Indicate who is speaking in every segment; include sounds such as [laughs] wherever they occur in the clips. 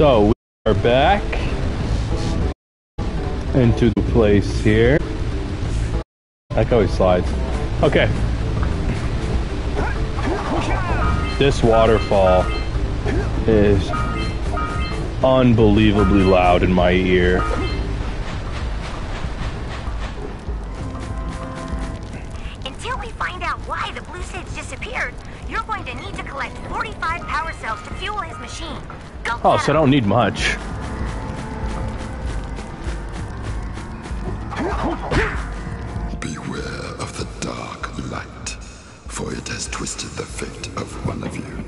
Speaker 1: So we are back into the place here. Like how he slides. Okay. This waterfall is unbelievably loud in my ear.
Speaker 2: Collect 45 power cells to fuel his machine. Go
Speaker 1: Oh, so I don't need much.
Speaker 3: Beware of the dark light, for it has twisted the fate of one of you.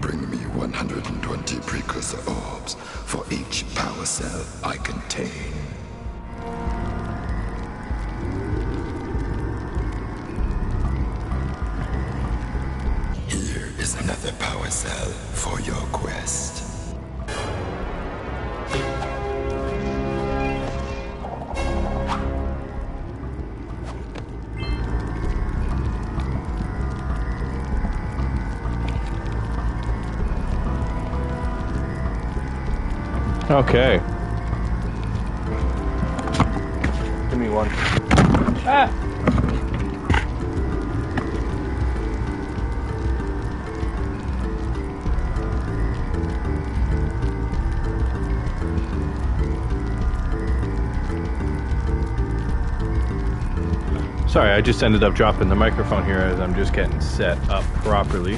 Speaker 3: Bring me 120 precursor orbs for each power cell I contain. Is another power cell for your quest.
Speaker 1: Okay. Give me one. Ah! Sorry, I just ended up dropping the microphone here as I'm just getting set up properly.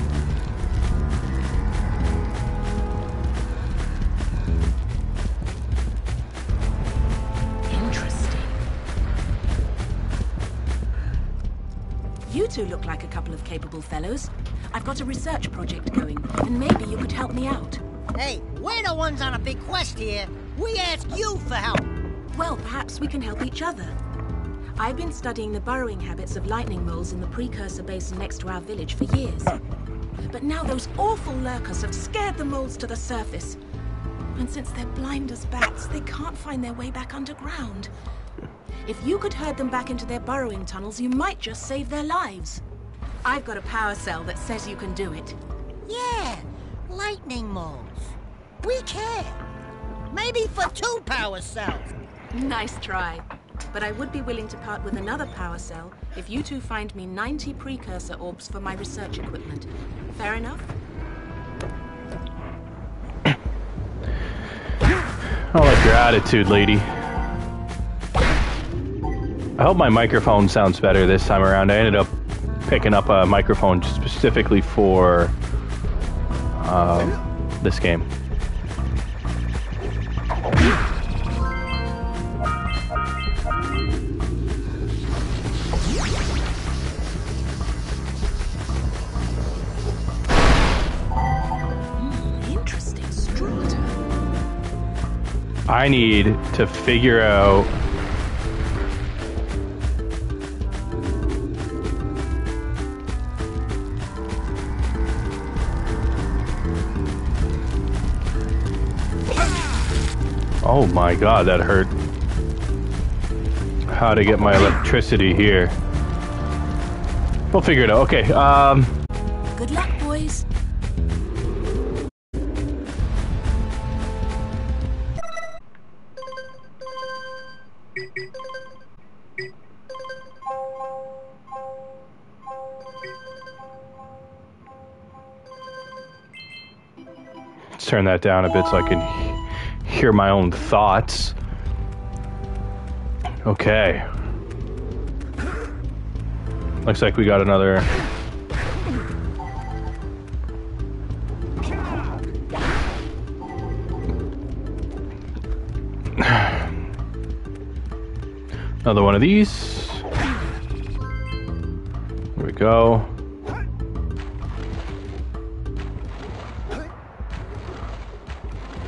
Speaker 4: Interesting. You two look like a couple of capable fellows. I've got a research project going, and maybe you could help me out.
Speaker 5: Hey, we're the ones on a big quest here. We ask you for help.
Speaker 4: Well, perhaps we can help each other. I've been studying the burrowing habits of lightning moles in the precursor basin next to our village for years. But now those awful lurkers have scared the moles to the surface. And since they're blind as bats, they can't find their way back underground. If you could herd them back into their burrowing tunnels, you might just save their lives. I've got a power cell that says you can do it.
Speaker 5: Yeah, lightning moles. We care. Maybe for two power cells.
Speaker 4: Nice try. But I would be willing to part with another power cell if you two find me 90 precursor orbs for my research equipment. Fair enough?
Speaker 1: I like your attitude, lady. I hope my microphone sounds better this time around. I ended up picking up a microphone specifically for uh, this game. I need to figure out. Oh my god, that hurt. How to get my electricity here. We'll figure it out. Okay, um. Turn that down a bit so I can he- hear my own thoughts. Okay. Looks like we got another. [sighs] Another one of these. There we go.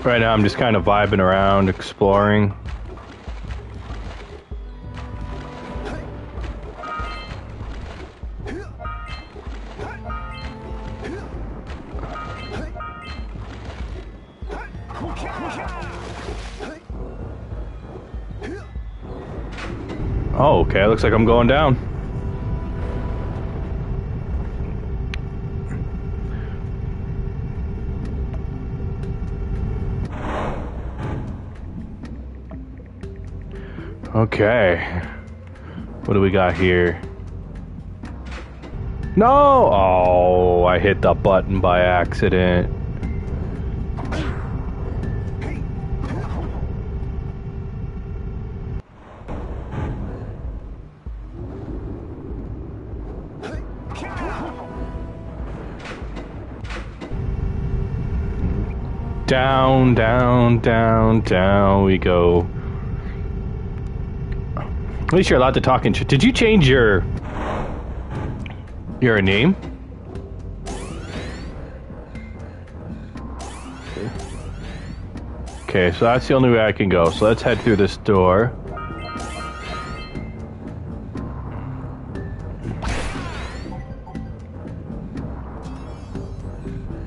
Speaker 1: Right now, I'm just kind of vibing around, exploring. Oh, okay. Looks like I'm going down. Okay. What do we got here? No! Oh, I hit the button by accident. Down, down, down, down we go. At least you're allowed to talk in. Did you change your your name? Okay, so that's the only way I can go. So let's head through this door.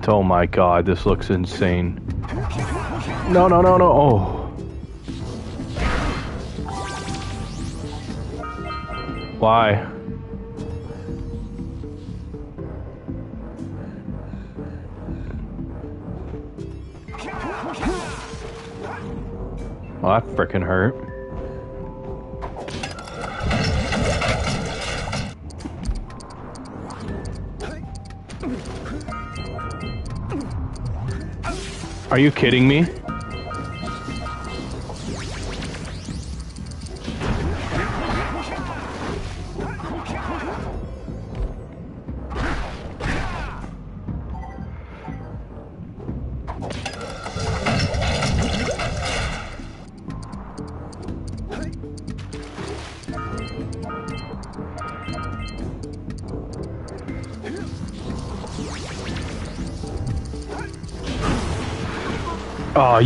Speaker 1: Oh my god, this looks insane. No, no, no, no. Oh. Why? Well, that frickin' hurt. Are you kidding me?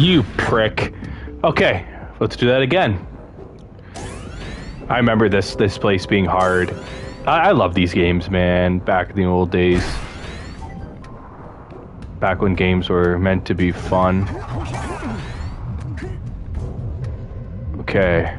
Speaker 1: You prick. Okay, let's do that again. I remember this this place being hard. I, I love these games, man. Back in the old days. Back when games were meant to be fun. Okay.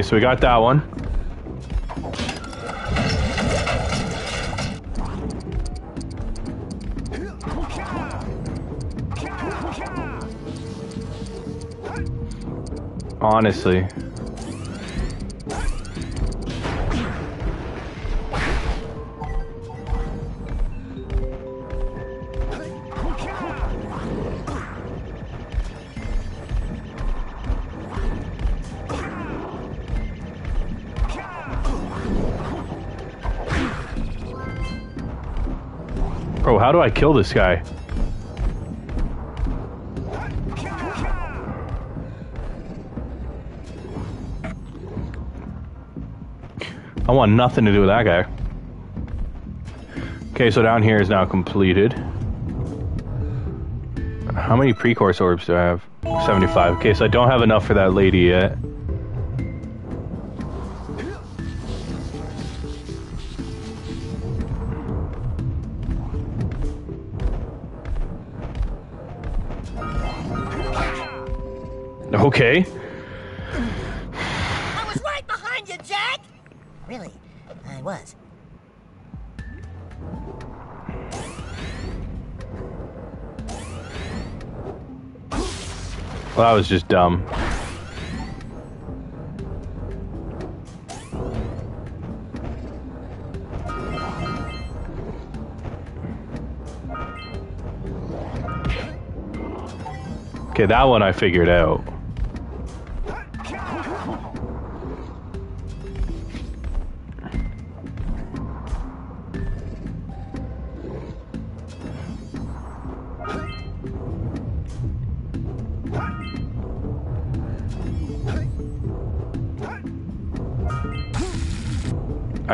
Speaker 1: Okay, so we got that one. Honestly. How do I kill this guy? I want nothing to do with that guy. Okay, so down here is now completed. How many precursor orbs do I have? 75. Okay, so I don't have enough for that lady yet. Okay.
Speaker 5: I was right behind you, Jak! Really, I was.
Speaker 1: Well, that was just dumb. Okay, that one I figured out.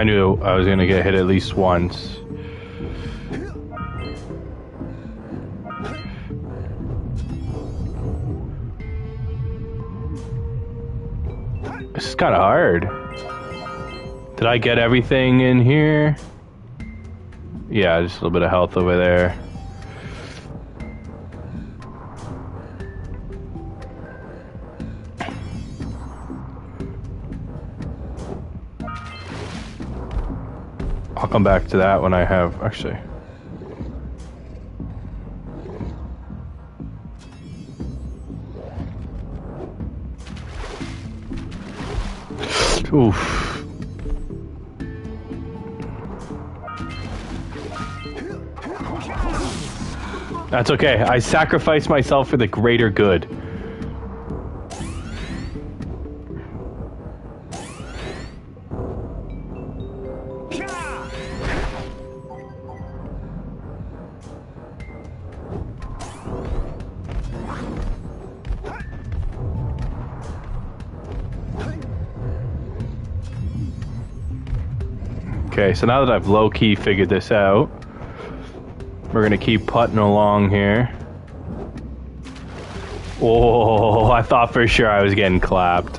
Speaker 1: Knew I was gonna get hit at least once. This is kind of hard. Did I get everything in here? Yeah, just a little bit of health over there. Come back to that when I have actually. Oof. That's okay. I sacrifice myself for the greater good. So now that I've low key figured this out, we're gonna keep putting along here. Oh, I thought for sure I was getting clapped.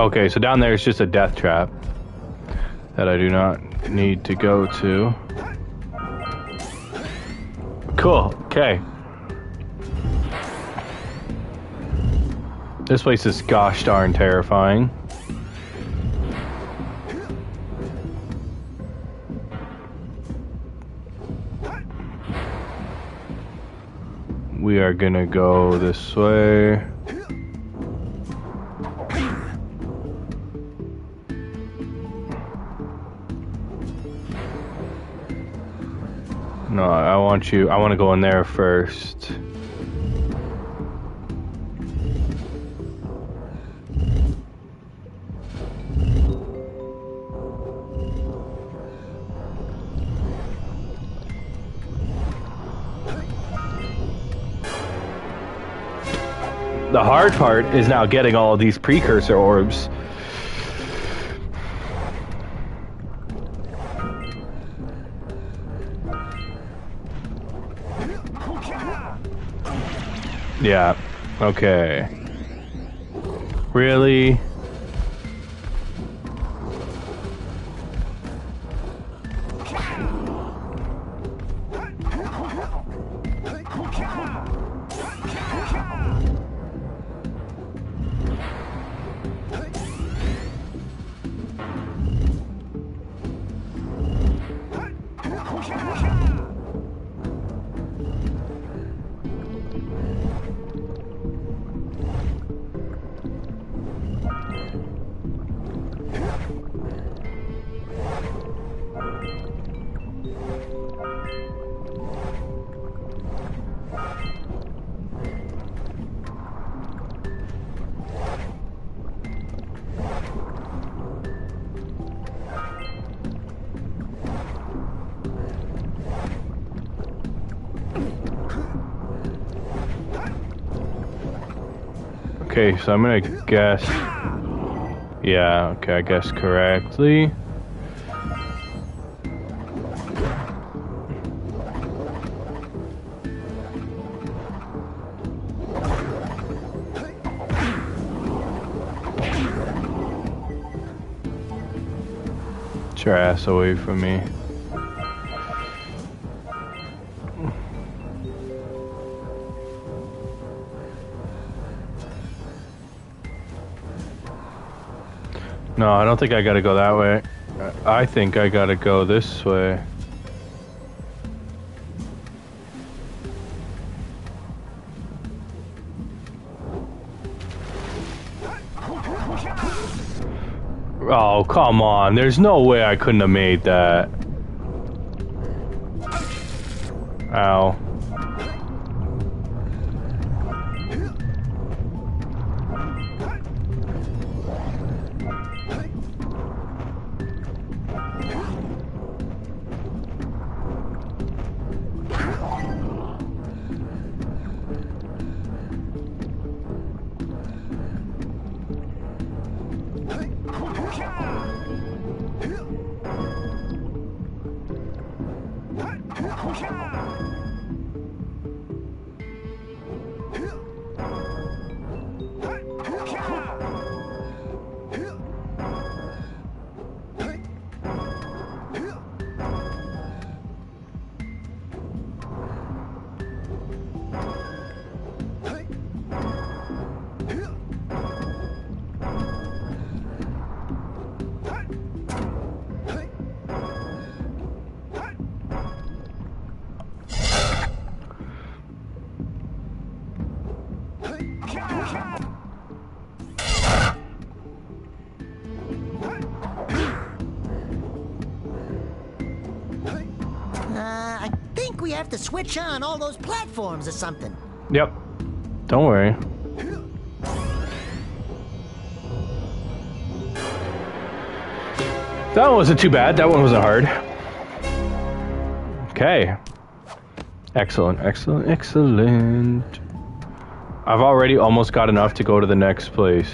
Speaker 1: Okay, so down there is just a death trap that I do not need to go to. Cool, okay. This place is gosh darn terrifying. We are gonna go this way. I want. I want to go in there first. The hard part is now getting all of these precursor orbs. Yeah. Okay. Really? So I'm gonna guess. Yeah, okay, I guess correctly. Get your ass away from me. No, I don't think I gotta go that way. I think I gotta go this way. Oh, come on. There's no way I couldn't have made that. Ow.
Speaker 5: Or something.
Speaker 1: Yep. Don't worry. That one wasn't too bad. That one wasn't hard. Okay. Excellent, excellent, excellent. I've already almost got enough to go to the next place.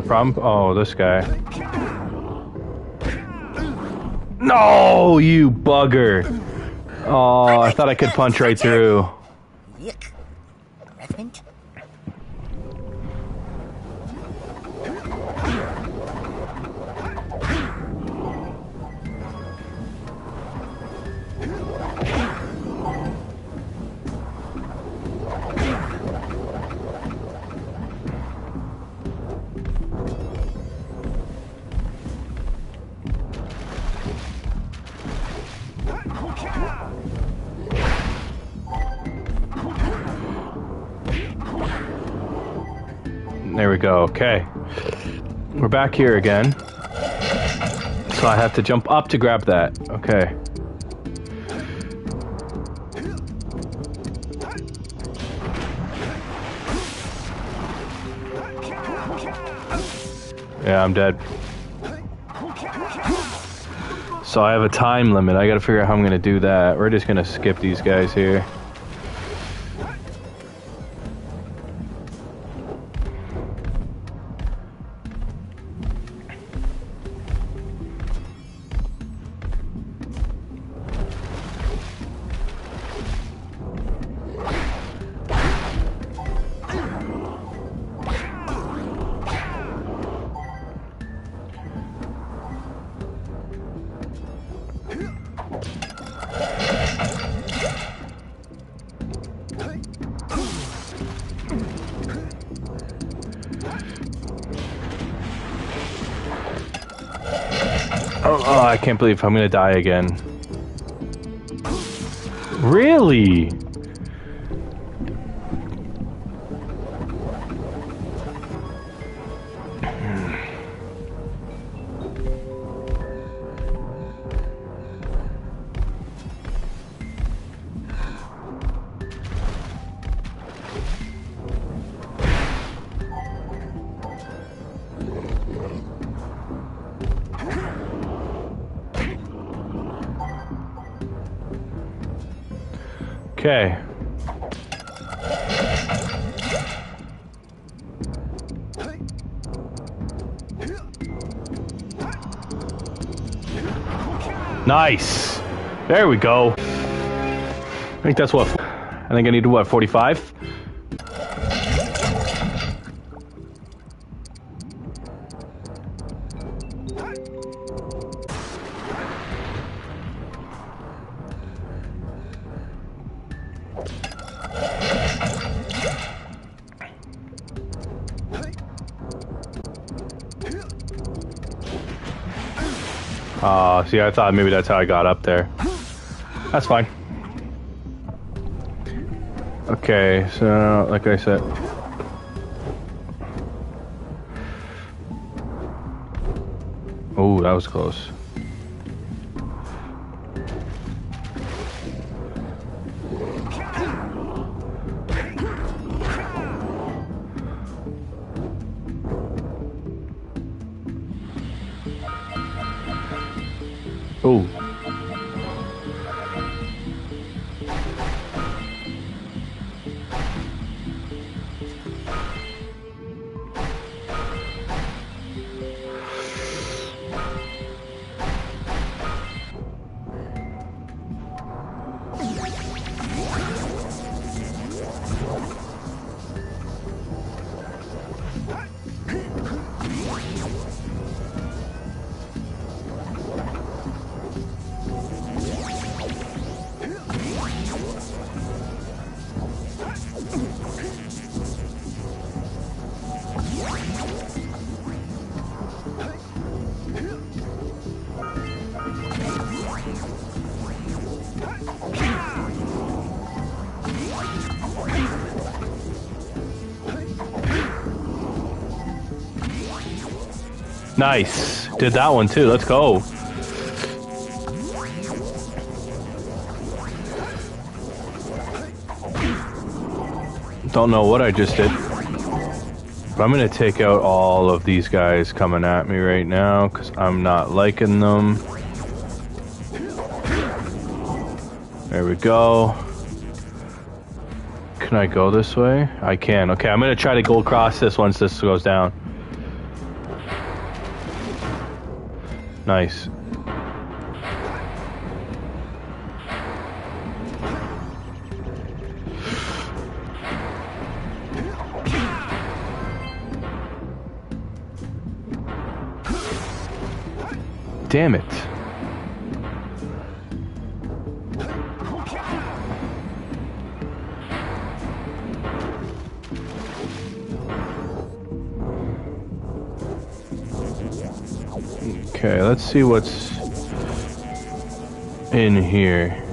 Speaker 1: A problem? Oh, this guy. No, you bugger. Oh, I thought I could punch right through. Back here again. So I have to jump up to grab that. Okay. Yeah, I'm dead. So I have a time limit. I gotta figure out how I'm gonna do that. We're just gonna skip these guys here. Can't believe I'm gonna die again. Really? Nice. There we go. I think that's what. I think I need to what 45. See, I thought maybe that's how I got up there. That's fine. Okay, so like I said. Oh, that was close. Nice. Did that one too. Let's go. Don't know what I just did. But I'm going to take out all of these guys coming at me right now because I'm not liking them. There we go. Can I go this way? I can. Okay, I'm going to try to go across this once this goes down. Nice. Let's see what's in here.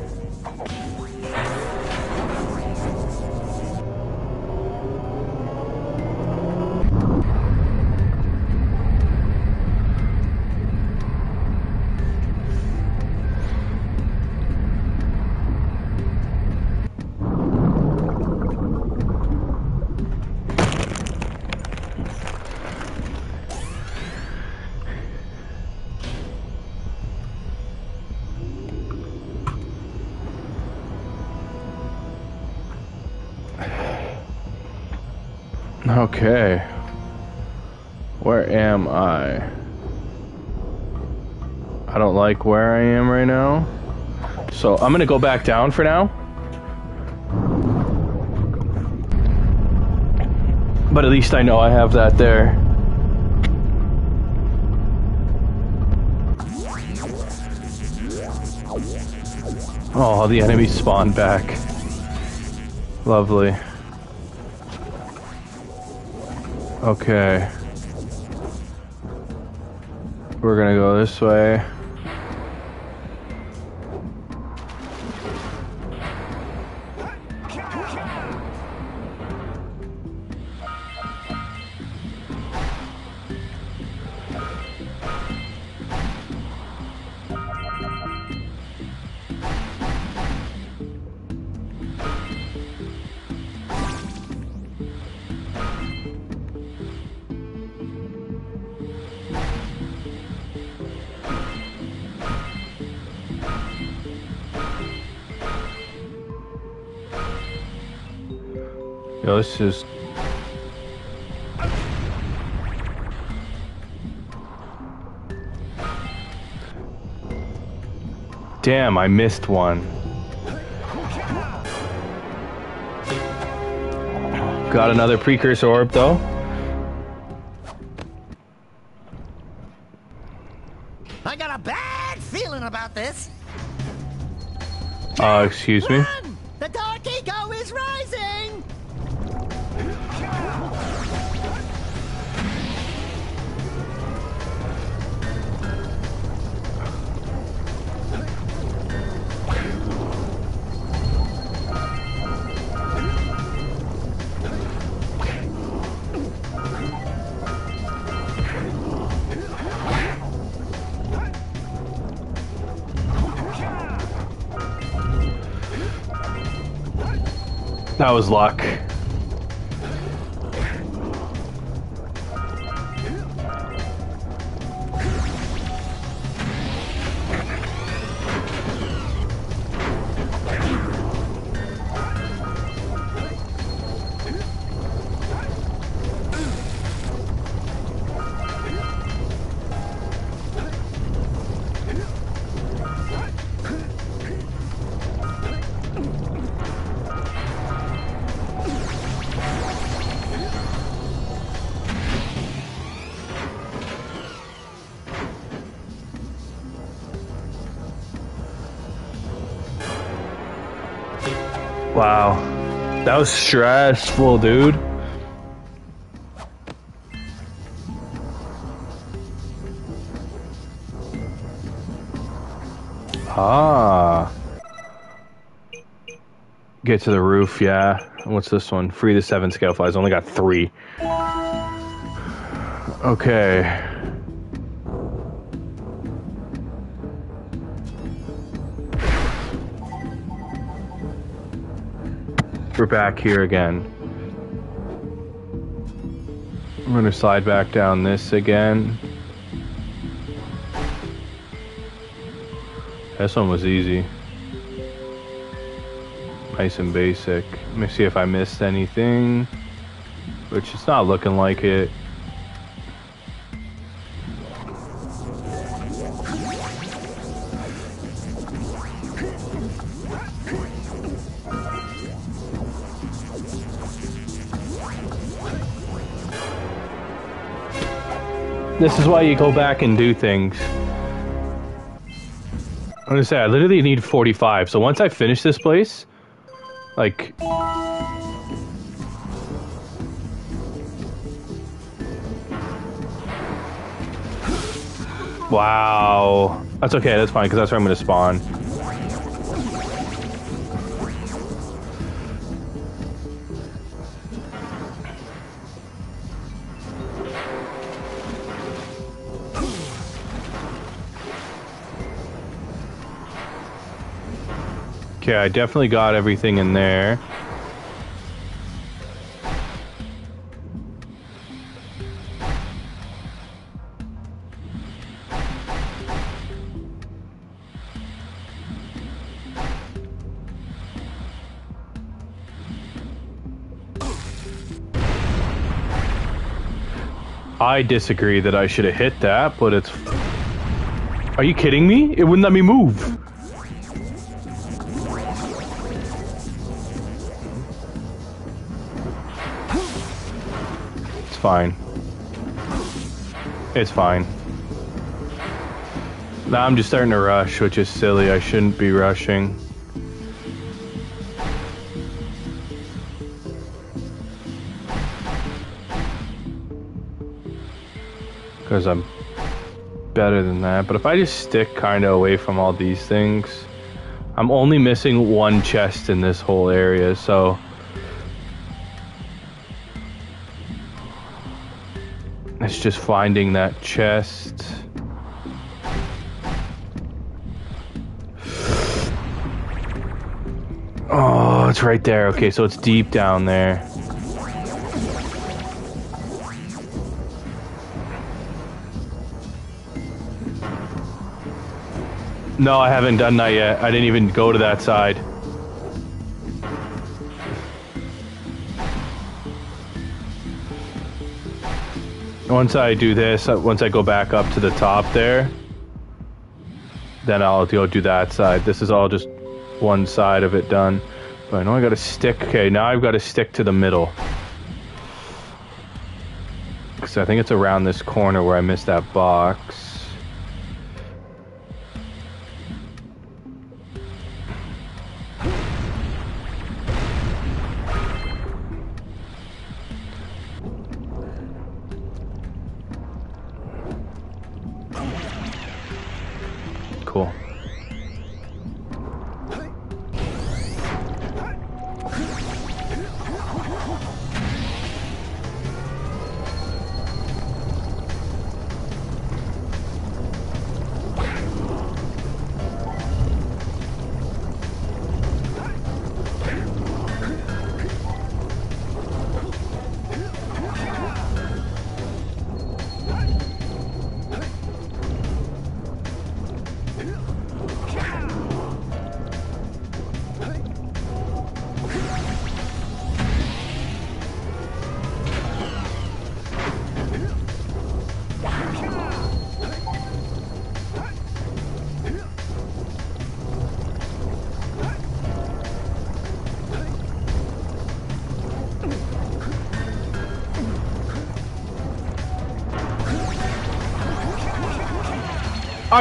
Speaker 1: I'm gonna go back down for now. But at least I know I have that there. Oh, the enemies spawned back. Lovely. Okay. We're gonna go this way. This. Damn, I missed one. Got another precursor orb though.
Speaker 5: I got a bad feeling about this.
Speaker 1: Uh, excuse me. Was luck. That was stressful, dude. Ah. Get to the roof, yeah. What's this one? Free the seven scout flies. Only got three. Okay. We're back here again. I'm gonna slide back down this again. This one was easy. Nice and basic. Let me see if I missed anything. Which it's not looking like it. This is why you go back and do things. I'm gonna say I literally need 45. So once I finish this place, like Wow. That's okay, that's fine, because that's where I'm gonna spawn. Okay, I definitely got everything in there. I disagree that I should have hit that, but it's... Are you kidding me? It wouldn't let me move. Fine. It's fine. Now I'm just starting to rush, which is silly. I shouldn't be rushing. Because I'm better than that. But if I just stick kind of away from all these things, I'm only missing one chest in this whole area, so... It's just finding that chest. Oh, it's right there. Okay, so it's deep down there. No, I haven't done that yet. I didn't even go to that side. Once I do this, uh, once I go back up to the top there, then I'll go do that side. This is all just one side of it done. But I know I gotta stick. Okay, now I've got to stick to the middle. Because I think it's around this corner where I missed that box.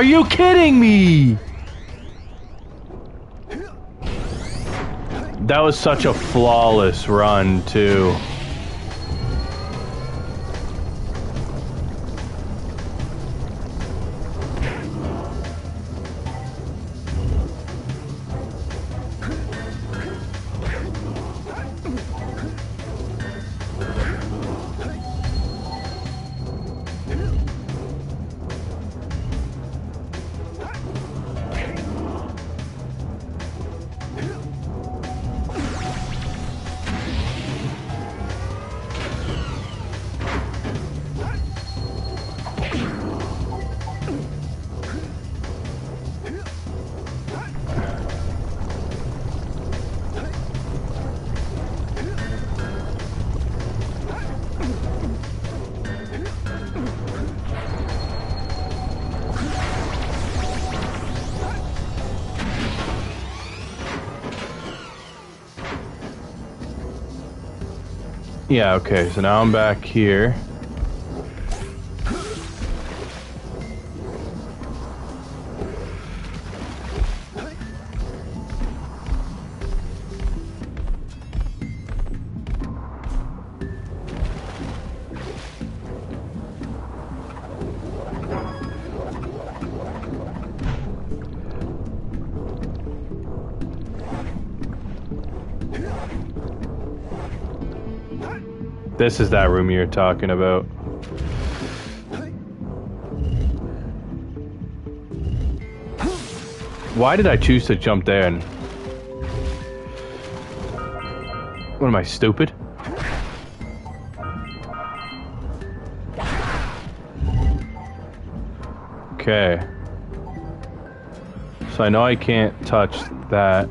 Speaker 1: You kidding me? That was such a flawless run, too. Yeah, okay, so now I'm back here. This is that room you're talking about. Why did I choose to jump there and... What am I, stupid? Okay. So I know I can't touch that.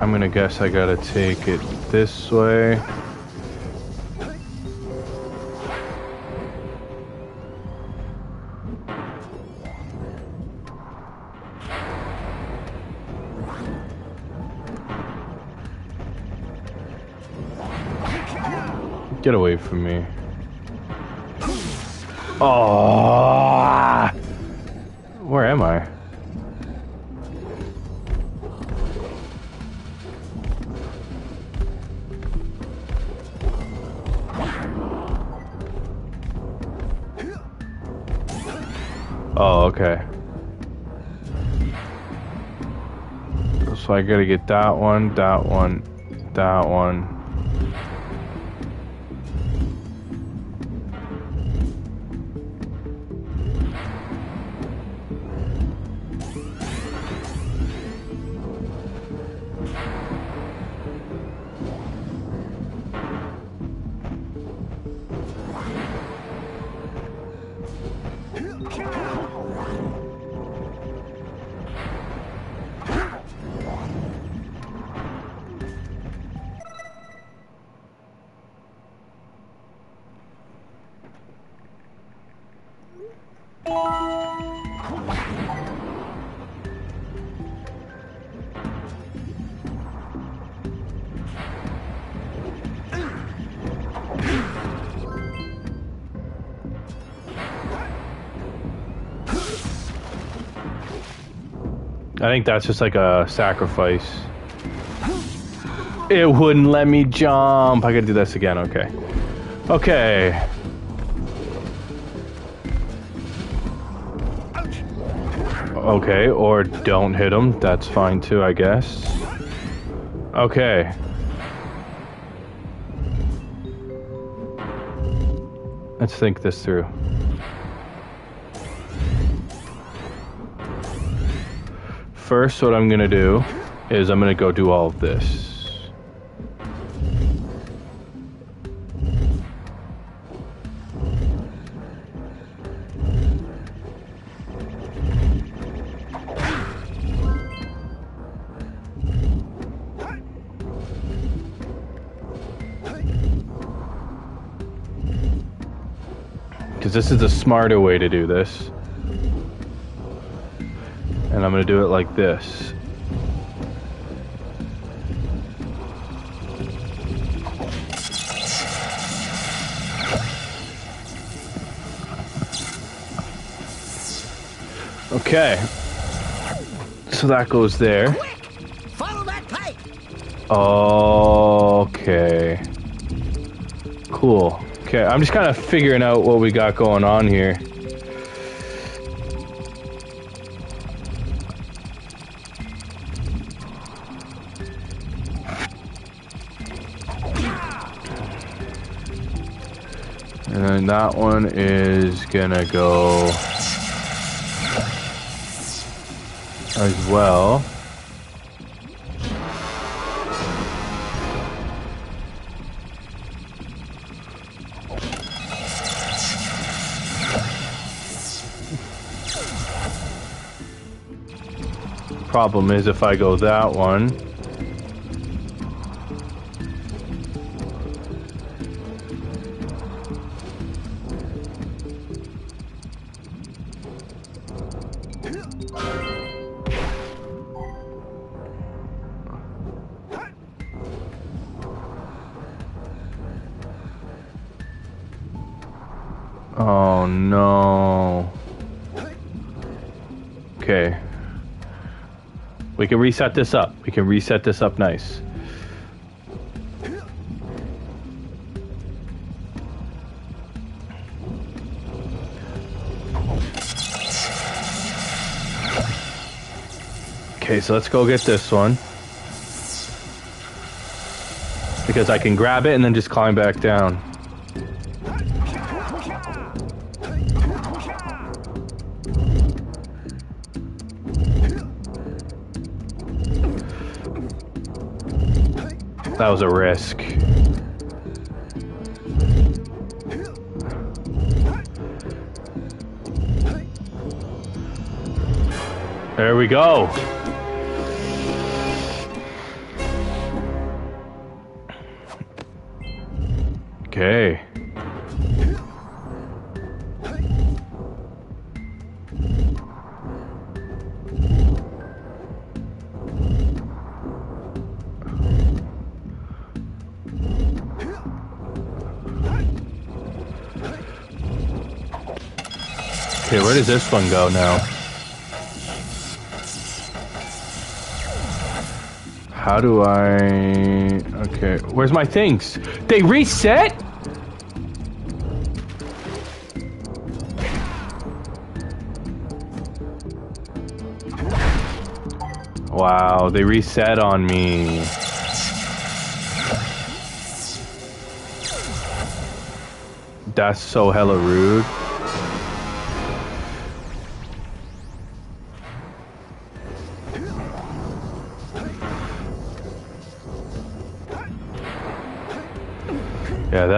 Speaker 1: I'm gonna guess I gotta take it this way. Get away from me. Oh, where am I? So I gotta get that one, that one, that one. Think that's just like a sacrifice. It wouldn't let me jump. I gotta do this again. Okay. Okay. Okay, or don't hit him. That's fine too, I guess. Okay. Let's think this through. First, what I'm gonna do is I'm gonna go do all of this. Because this is the smarter way to do this. And I'm going to do it like this. Okay. So that goes there.
Speaker 5: That pipe!
Speaker 1: Okay. Cool. Okay, I'm just kind of figuring out what we got going on here. that one is gonna go as well. Problem is if I go that one reset this up. We can reset this up nice. Okay, so let's go get this one. Because I can grab it and then just climb back down. Was a risk. There we go. Does this one go now? How do I... Okay, where's my things? They reset? Wow, they reset on me. That's so hella rude.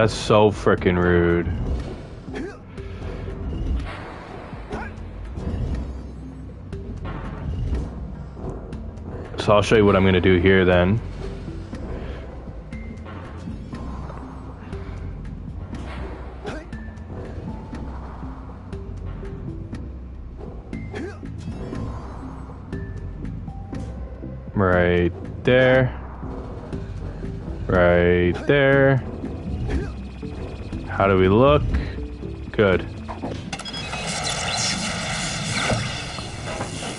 Speaker 1: That's so freaking rude. So I'll show you what I'm going to do here then. How do we look? Good.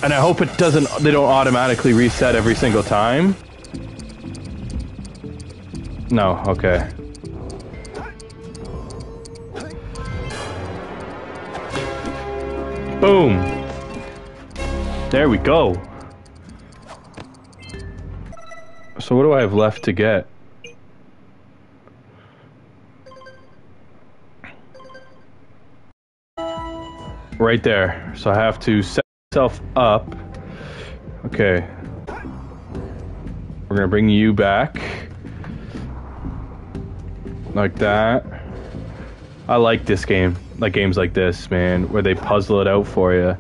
Speaker 1: And I hope it doesn't, they don't automatically reset every single time. No, okay. Boom. There we go. So what do I have left to get? Right there. So I have to set myself up. Okay. We're gonna bring you back. Like that. I like this game. Like games like this, man, where they puzzle it out for you.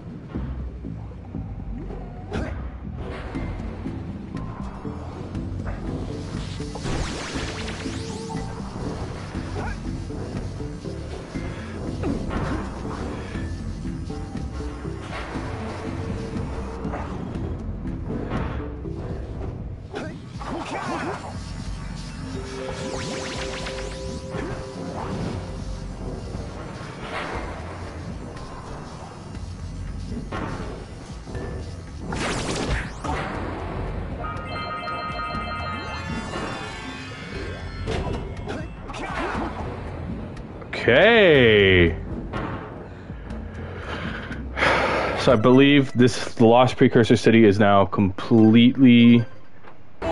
Speaker 1: Believe this the Lost Precursor City is now completely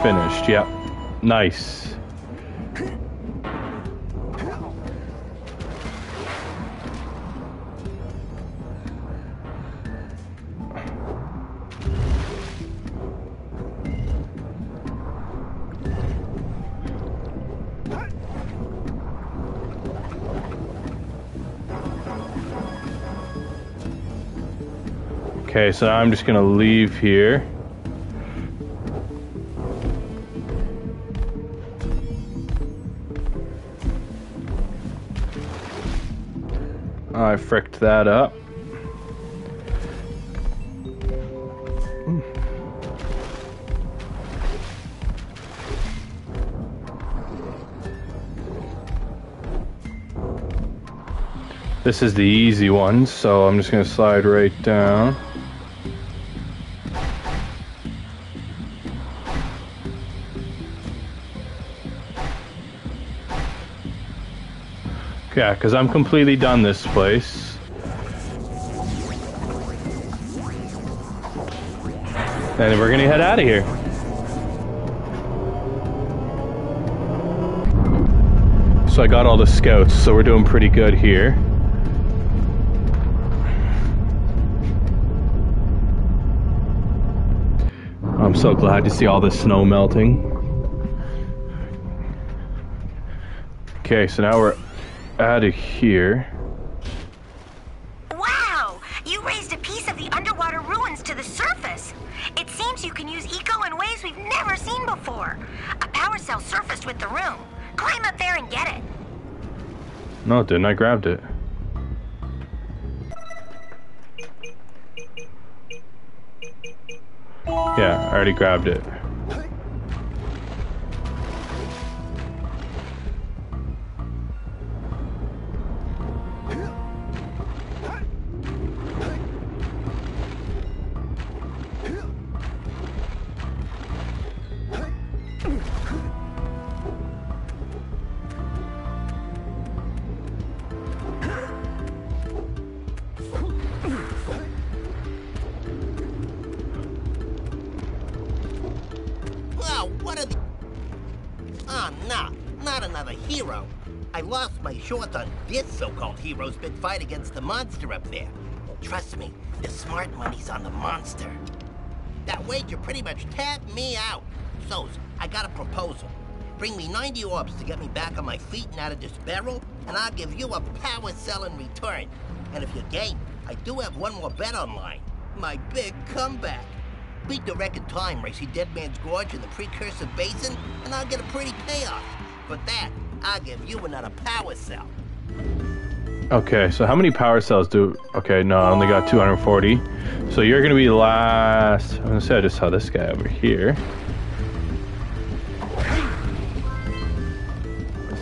Speaker 1: finished. Yep. Nice. Okay, so now I'm just gonna leave here. I fricked that up. This is the easy one, so I'm just going to slide right down. Yeah, because I'm completely done this place. And we're gonna head out of here. So I got all the scouts, so we're doing pretty good here. I'm so glad to see all the snow melting. Okay, so now we're out of here.
Speaker 2: Wow! You raised a piece of the underwater ruins to the surface. It seems you can use eco in ways we've never seen before. A power cell surfaced with the room. Climb up there and get it.
Speaker 1: No, it didn't. I grabbed it. Yeah, I already grabbed it.
Speaker 5: Monster up there. Trust me, the smart money's on the monster. That wager pretty much tapped me out. So, I got a proposal. Bring me 90 orbs to get me back on my feet and out of this barrel, and I'll give you a power cell in return. And if you're game, I do have one more bet online. My big comeback. Beat the record time racing Dead Man's Gorge in the Precursor Basin, and I'll get a pretty payoff. For that, I'll give you another power cell.
Speaker 1: Okay, so how many power cells do... Okay, no, I only got 240. So you're gonna be last... I'm gonna say I just saw this guy over here.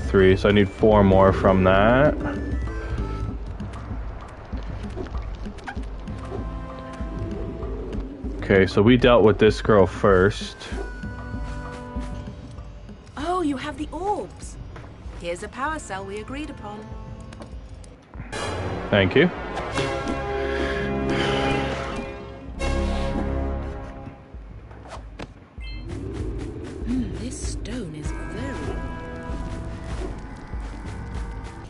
Speaker 1: Three, so I need four more from that. Okay, so we dealt with this girl first.
Speaker 4: Oh, you have the orbs. Here's a power cell we agreed upon.
Speaker 1: Thank you.
Speaker 4: Hmm, this stone is very...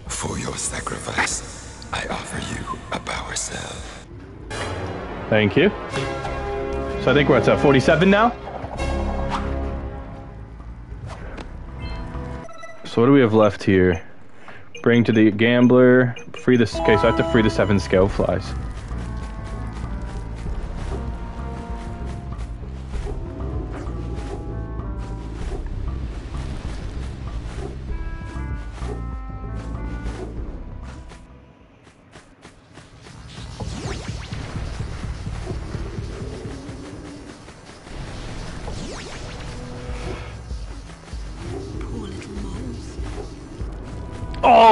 Speaker 3: For your sacrifice, I offer you a power cell.
Speaker 1: Thank you. So I think we're at uh, 47 now. So what do we have left here? Bring to the gambler. Free this. Okay, so I have to free the seven scout flies.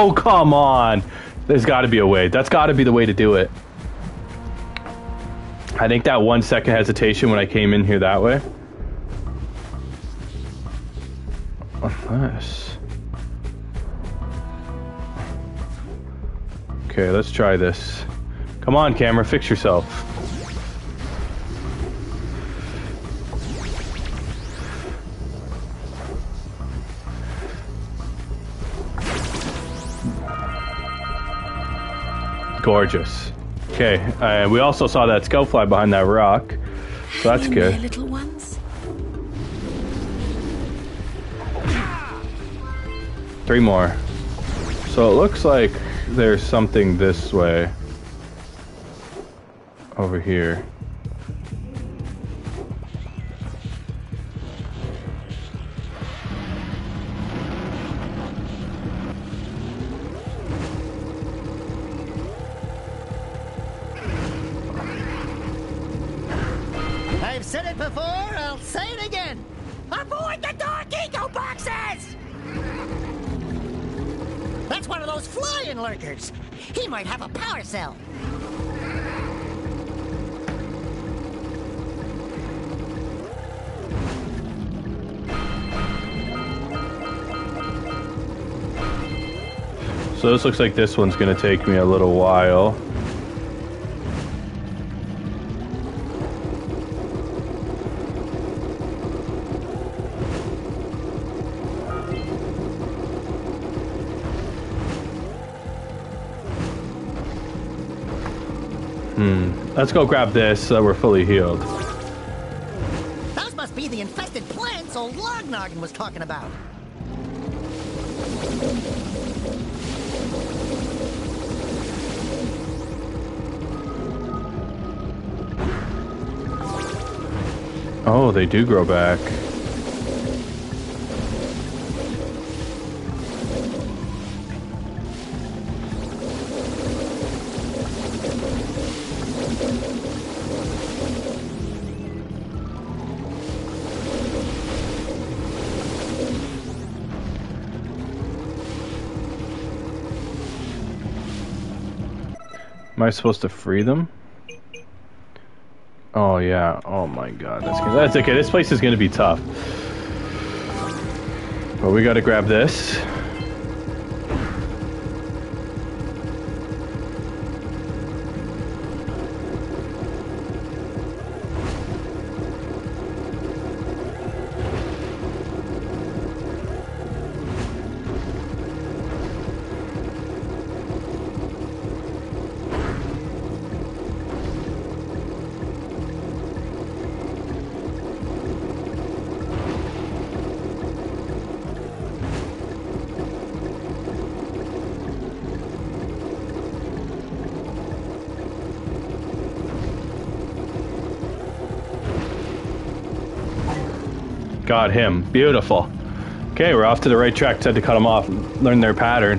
Speaker 1: Oh, come on. There's got to be a way. That's got to be the way to do it. I think that one second hesitation when I came in here that way. Unless. Okay, let's try this. Come on, camera, fix yourself. Gorgeous. Okay, uh, we also saw that scout fly behind that rock, so that's
Speaker 4: In there,
Speaker 1: good.
Speaker 4: little ones.
Speaker 1: Three more. So it looks like there's something this way. Over here. Looks like this one's gonna take me a little while. Hmm. Let's go grab this so we're fully healed.
Speaker 6: Those must be the infested plants old Lognoggin was talking about.
Speaker 1: Oh, they do grow back. Am I supposed to free them? Oh yeah. Oh my god. That's that's okay. This place is gonna be tough. But we gotta grab this. Him. Beautiful. Okay, we're off to the right track. Had to cut them off. Learn their pattern.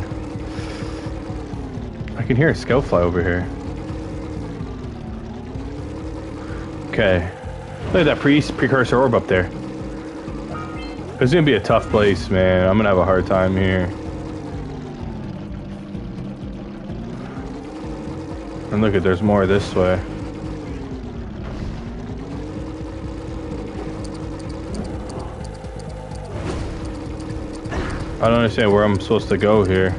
Speaker 1: I can hear a scout fly over here. Okay. Look at that pre precursor orb up there. It's gonna be a tough place, man. I'm gonna have a hard time here. And look at, there's more this way. I don't understand where I'm supposed to go here.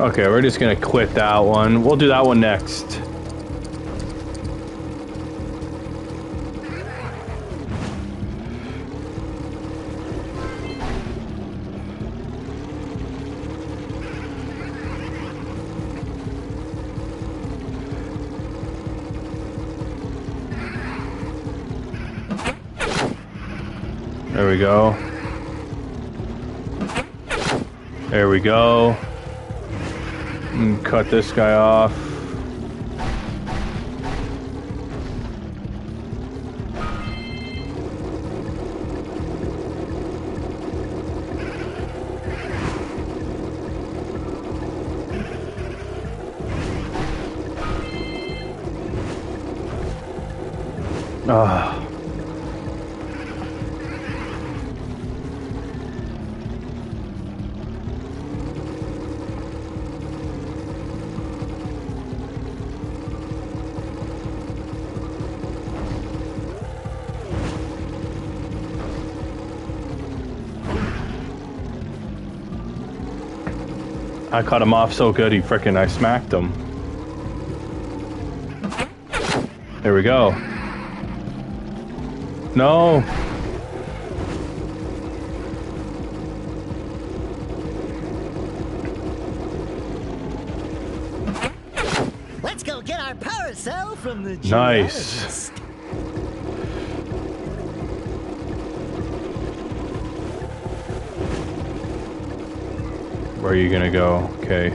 Speaker 1: Okay, we're just gonna quit that one. We'll do that one next. We go. There we go. Cut this guy off. I cut him off so good, he frickin' I smacked him. There we go. No.
Speaker 6: Let's go get our power cell from the
Speaker 1: Nice. are you gonna go? Okay.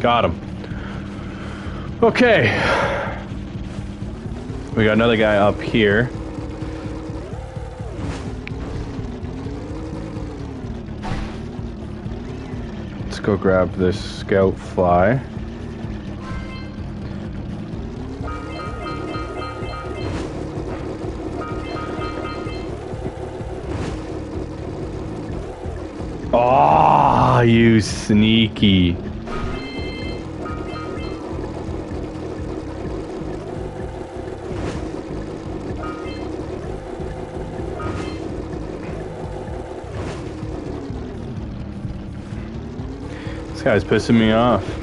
Speaker 1: Got him. Okay. We got another guy up here. Go grab this scout fly. Oh, you sneaky. This guy's pissing me off.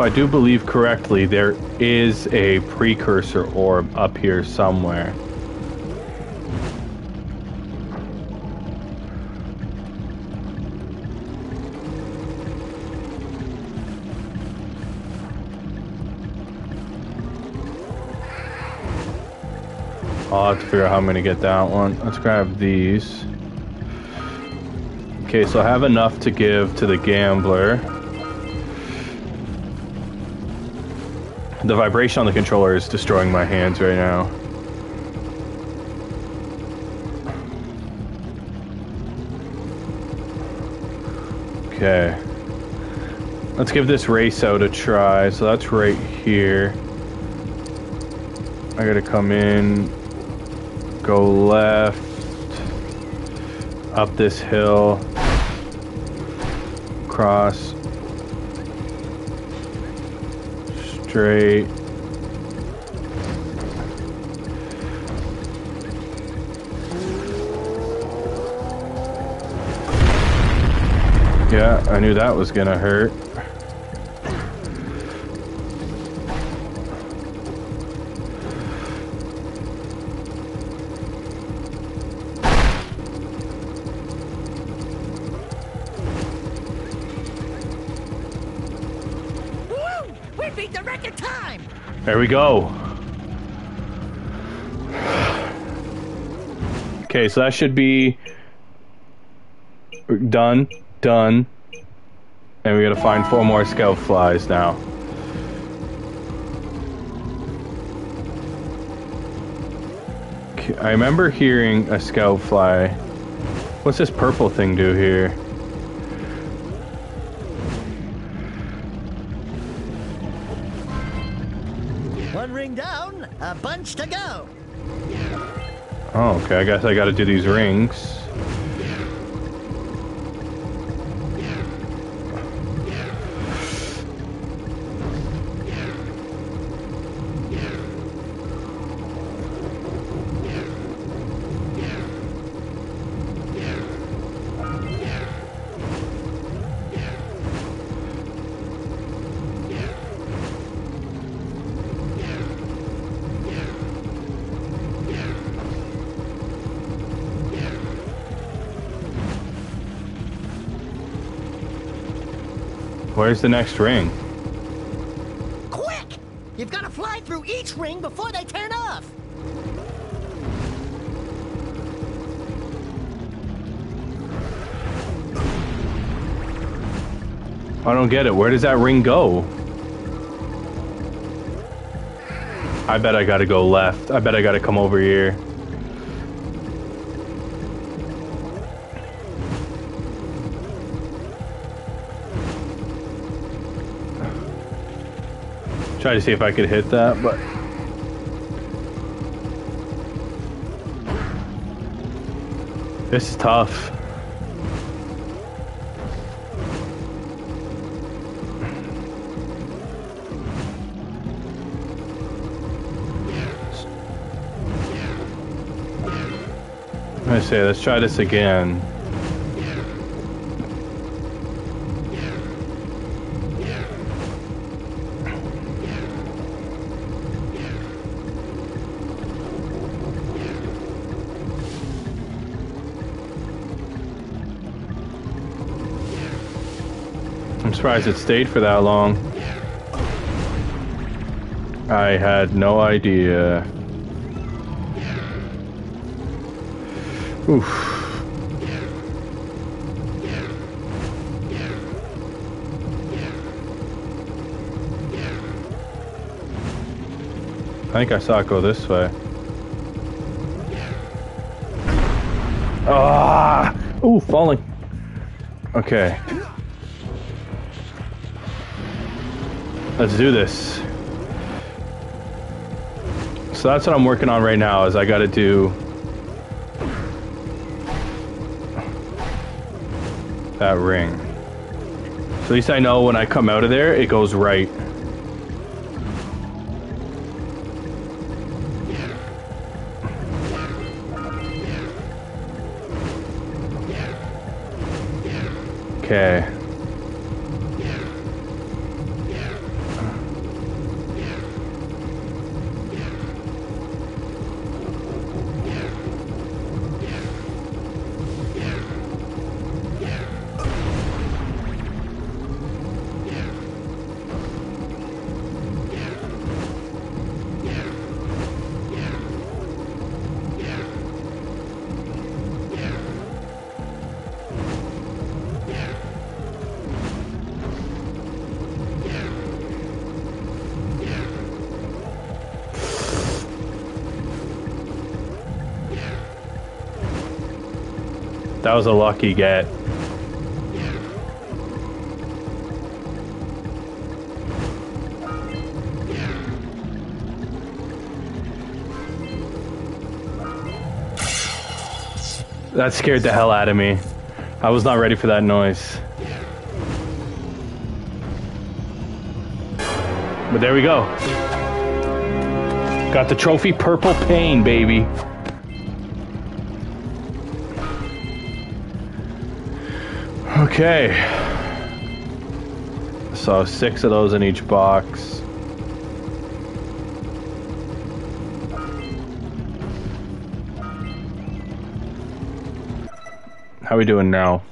Speaker 1: If I do believe correctly, there is a precursor orb up here somewhere. I'll have to figure out how I'm gonna get that one. Let's grab these. Okay, so I have enough to give to the gambler. The vibration on the controller is destroying my hands right now. Okay. Let's give this race out a try. So that's right here. I gotta come in, go left, up this hill, cross, straight. Yeah, I knew that was gonna hurt. There we go. Okay, so that should be done, done. And we gotta find four more scout flies now. I remember hearing a scout fly. What's this purple thing do here?
Speaker 6: To go.
Speaker 1: Oh, okay, I guess I gotta do these rings. Where's the next ring?
Speaker 6: Quick! You've got to fly through each ring before they turn off.
Speaker 1: I don't get it. Where does that ring go? I bet I gotta go left. I bet I gotta come over here. Try to see if I could hit that, but this is tough. I say, let's try this again. Surprised it stayed for that long. I had no idea. Oof. I think I saw it go this way. Ah! Ooh, falling. Okay. Let's do this. So that's what I'm working on right now is I got to do that ring. So at least I know when I come out of there, it goes right. Okay. Was a lucky get. That scared the hell out of me. I was not ready for that noise. But there we go. Got the trophy Purple Pain, baby. Okay. So six of those in each box. How are we doing now?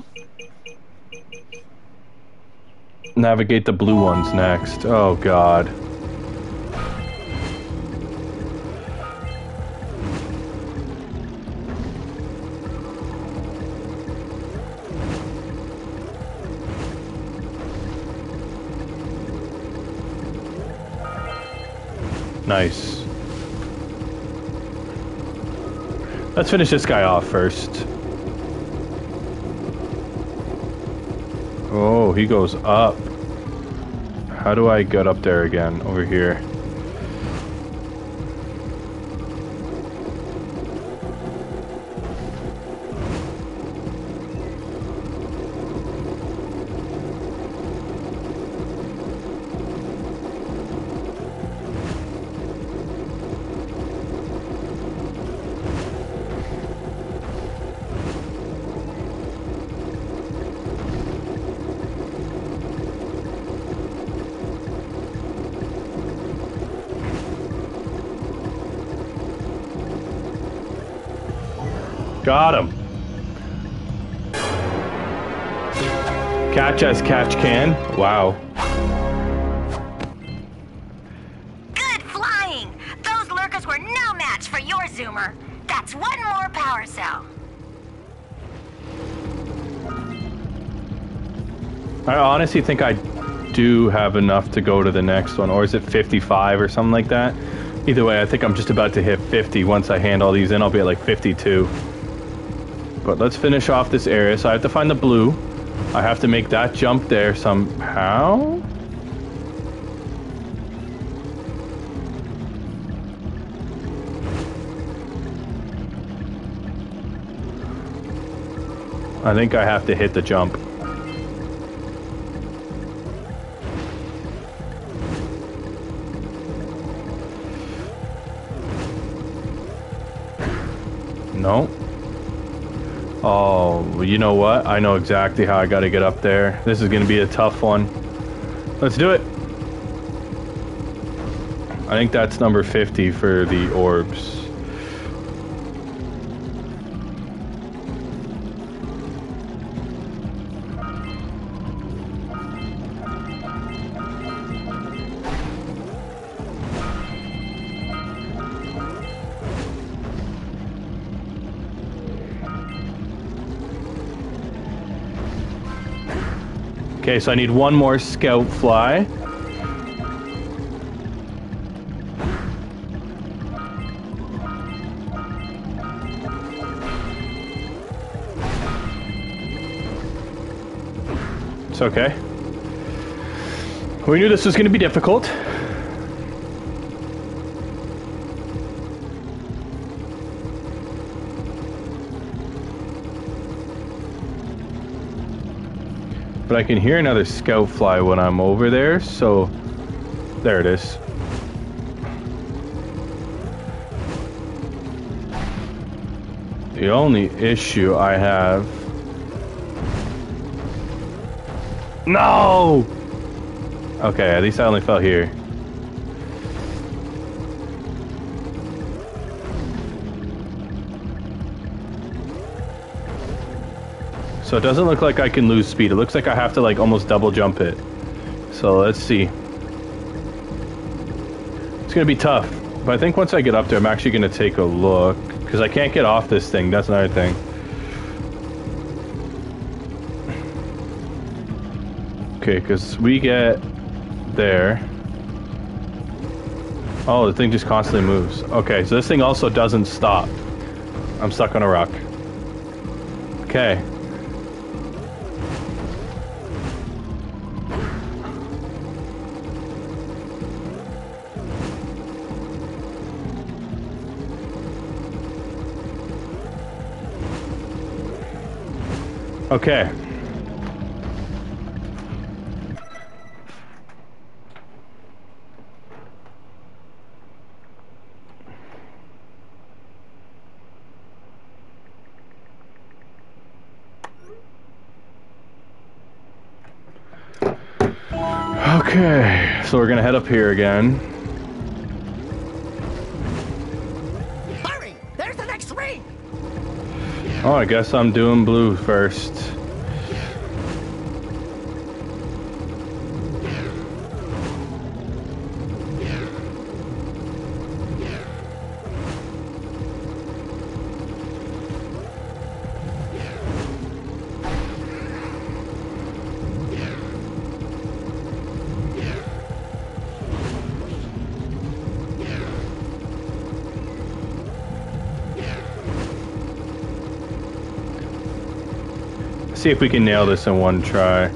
Speaker 1: Navigate the blue ones next. Oh god. Let's finish this guy off first. Oh, he goes up. How do I get up there again? Over here. Catch catch can. Wow.
Speaker 2: Good flying! Those lurkers were no match for your Zoomer. That's one more power cell.
Speaker 1: I honestly think I do have enough to go to the next one, or is it 55 or something like that? Either way, I think I'm just about to hit 50. Once I hand all these in, I'll be at like 52. But let's finish off this area. So I have to find the blue. I have to make that jump there somehow. I think I have to hit the jump. You know what? I know exactly how I got to get up there. This is going to be a tough one. Let's do it. I think that's number 50 for the orbs. Okay, so I need one more scout fly. It's okay. We knew this was going to be difficult. I can hear another scout fly when I'm over there, so there it is. The only issue I have. No! Okay, at least I only fell here. So it doesn't look like I can lose speed. It looks like I have to like almost double jump it. So let's see. It's gonna be tough. But I think once I get up there, I'm actually gonna take a look. Because I can't get off this thing. That's another thing. Okay, because we get there. Oh, the thing just constantly moves. Okay, so this thing also doesn't stop. I'm stuck on a rock. Okay. Okay. Okay, so we're gonna head up here again.
Speaker 6: Hurry! There's the next ring!
Speaker 1: Oh, I guess I'm doing blue first. See if we can nail this in one try.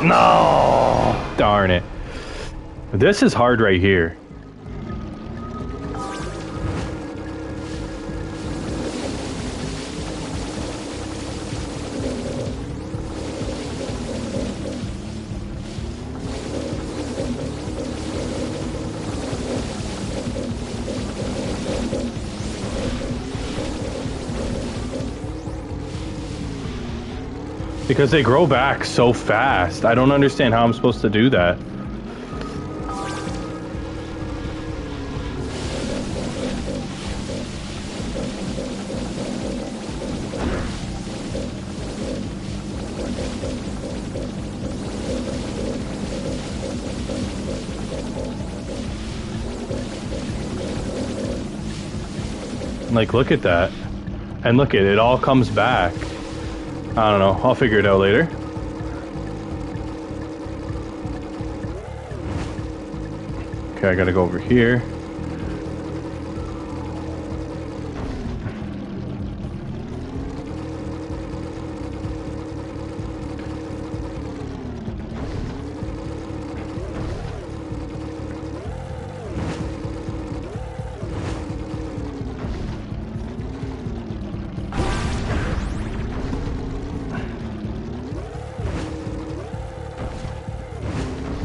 Speaker 1: No! Darn it. This is hard right here. Because they grow back so fast. I don't understand how I'm supposed to do that. Like, look at that. And look at it, it all comes back. I don't know. I'll figure it out later. Okay, I gotta go over here.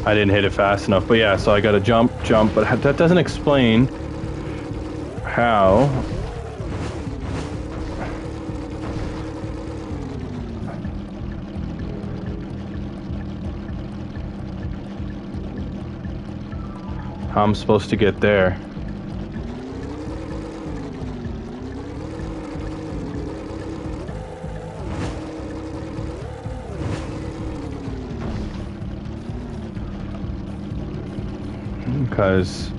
Speaker 1: I didn't hit it fast enough. But yeah, so I gotta jump, jump, but that doesn't explain how. How I'm supposed to get there. Because.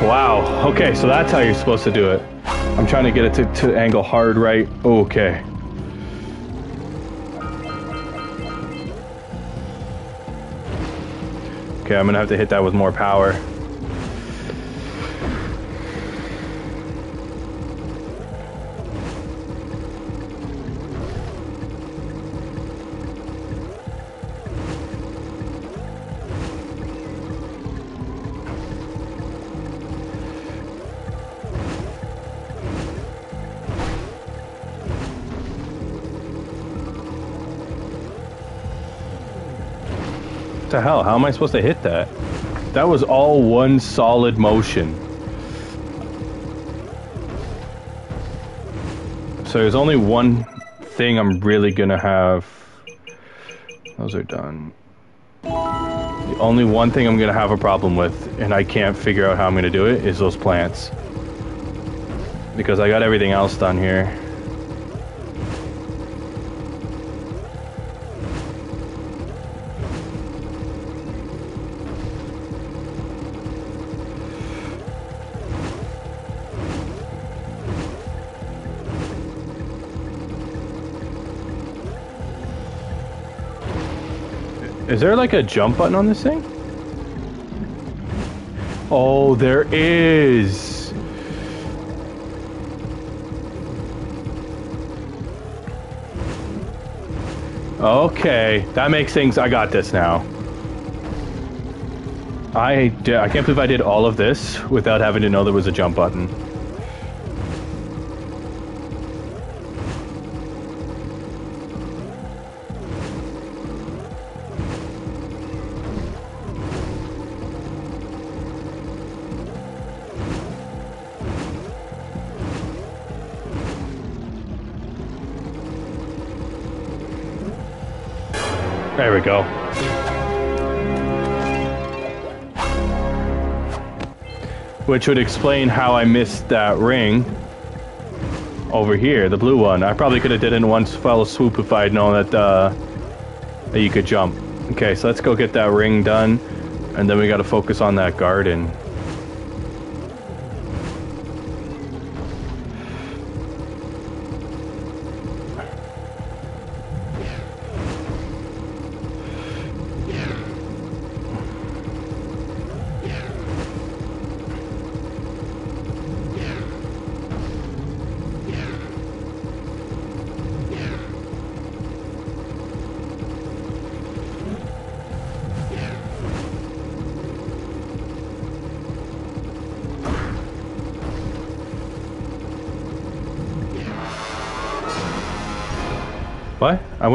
Speaker 1: Wow. Okay, so that's how you're supposed to do it. I'm trying to get it to, to angle hard right. Okay. Okay, I'm gonna have to hit that with more power. The hell? How am I supposed to hit that? That was all one solid motion. So there's only one thing I'm really gonna have. Those are done. The only one thing I'm gonna have a problem with, and I can't figure out how I'm gonna do it, is those plants. Because I got everything else done here. Is there like a jump button on this thing? Oh, there is. Okay, that makes things. I got this now. I I can't believe I did all of this without having to know there was a jump button. Which would explain how I missed that ring over here, the blue one. I probably could have did it in one fell swoop if I had known that, uh, that you could jump. Okay, so let's go get that ring done, and then we got to focus on that garden.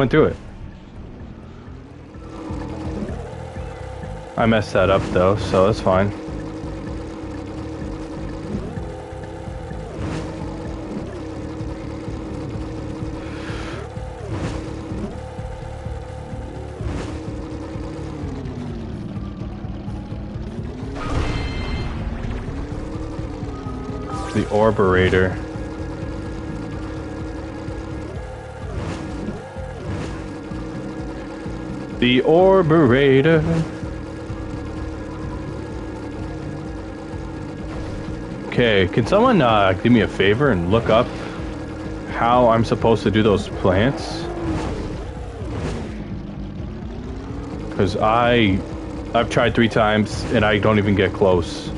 Speaker 1: Went through it. I messed that up though, so that's fine. The Orberator. The Orberator. Okay, can someone uh, do me a favor and look up how I'm supposed to do those plants? Because I, I've tried three times and I don't even get close.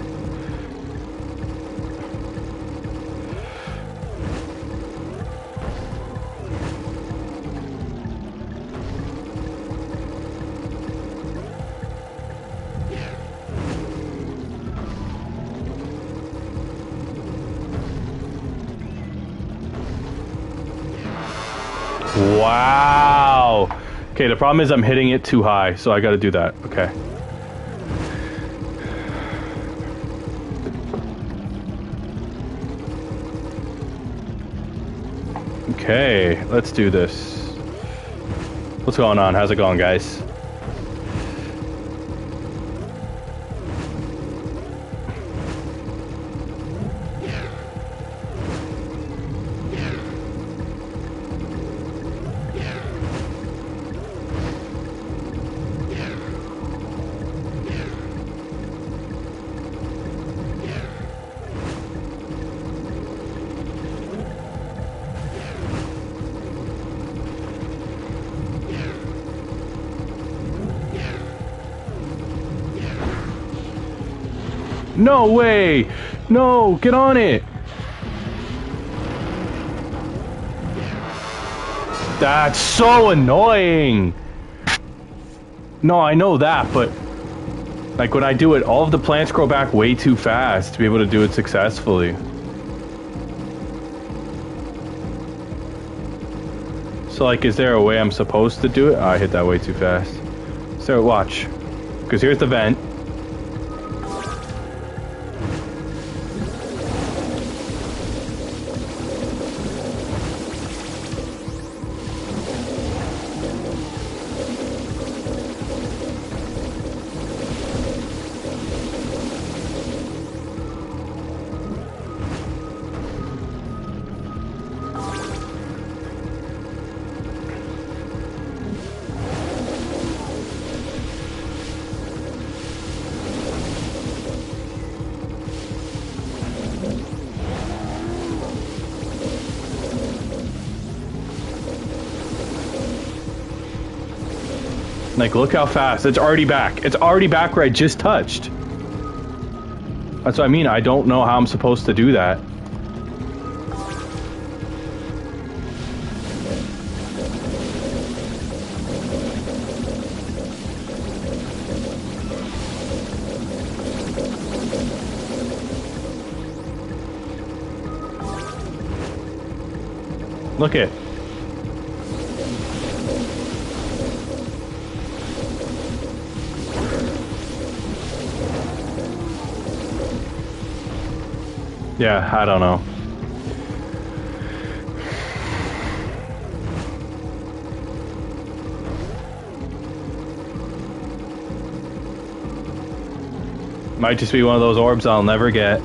Speaker 1: Okay, the problem is I'm hitting it too high, so I gotta do that. Okay. Okay, let's do this. What's going on? How's it going, guys? No way! No, get on it! That's so annoying! No, I know that, but like when I do it, all of the plants grow back way too fast to be able to do it successfully. So like, is there a way I'm supposed to do it? Oh, I hit that way too fast. So watch, because here's the vent. Look how fast. It's already back. It's already back where I just touched. That's what I mean. I don't know how I'm supposed to do that. Look it. Yeah, I don't know. Might just be one of those orbs I'll never get.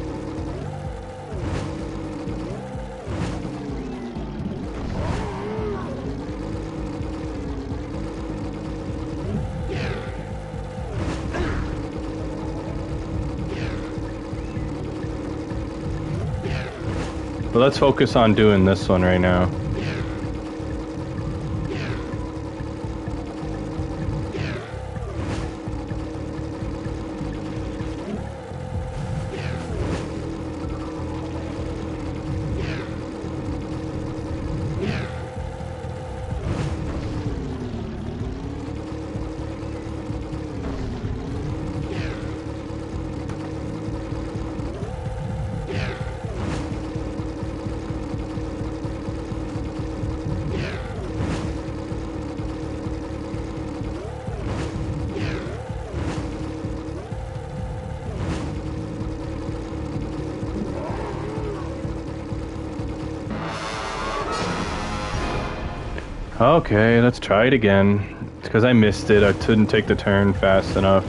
Speaker 1: Let's focus on doing this one right now. Okay, let's try it again. It's because I missed it. I couldn't take the turn fast enough.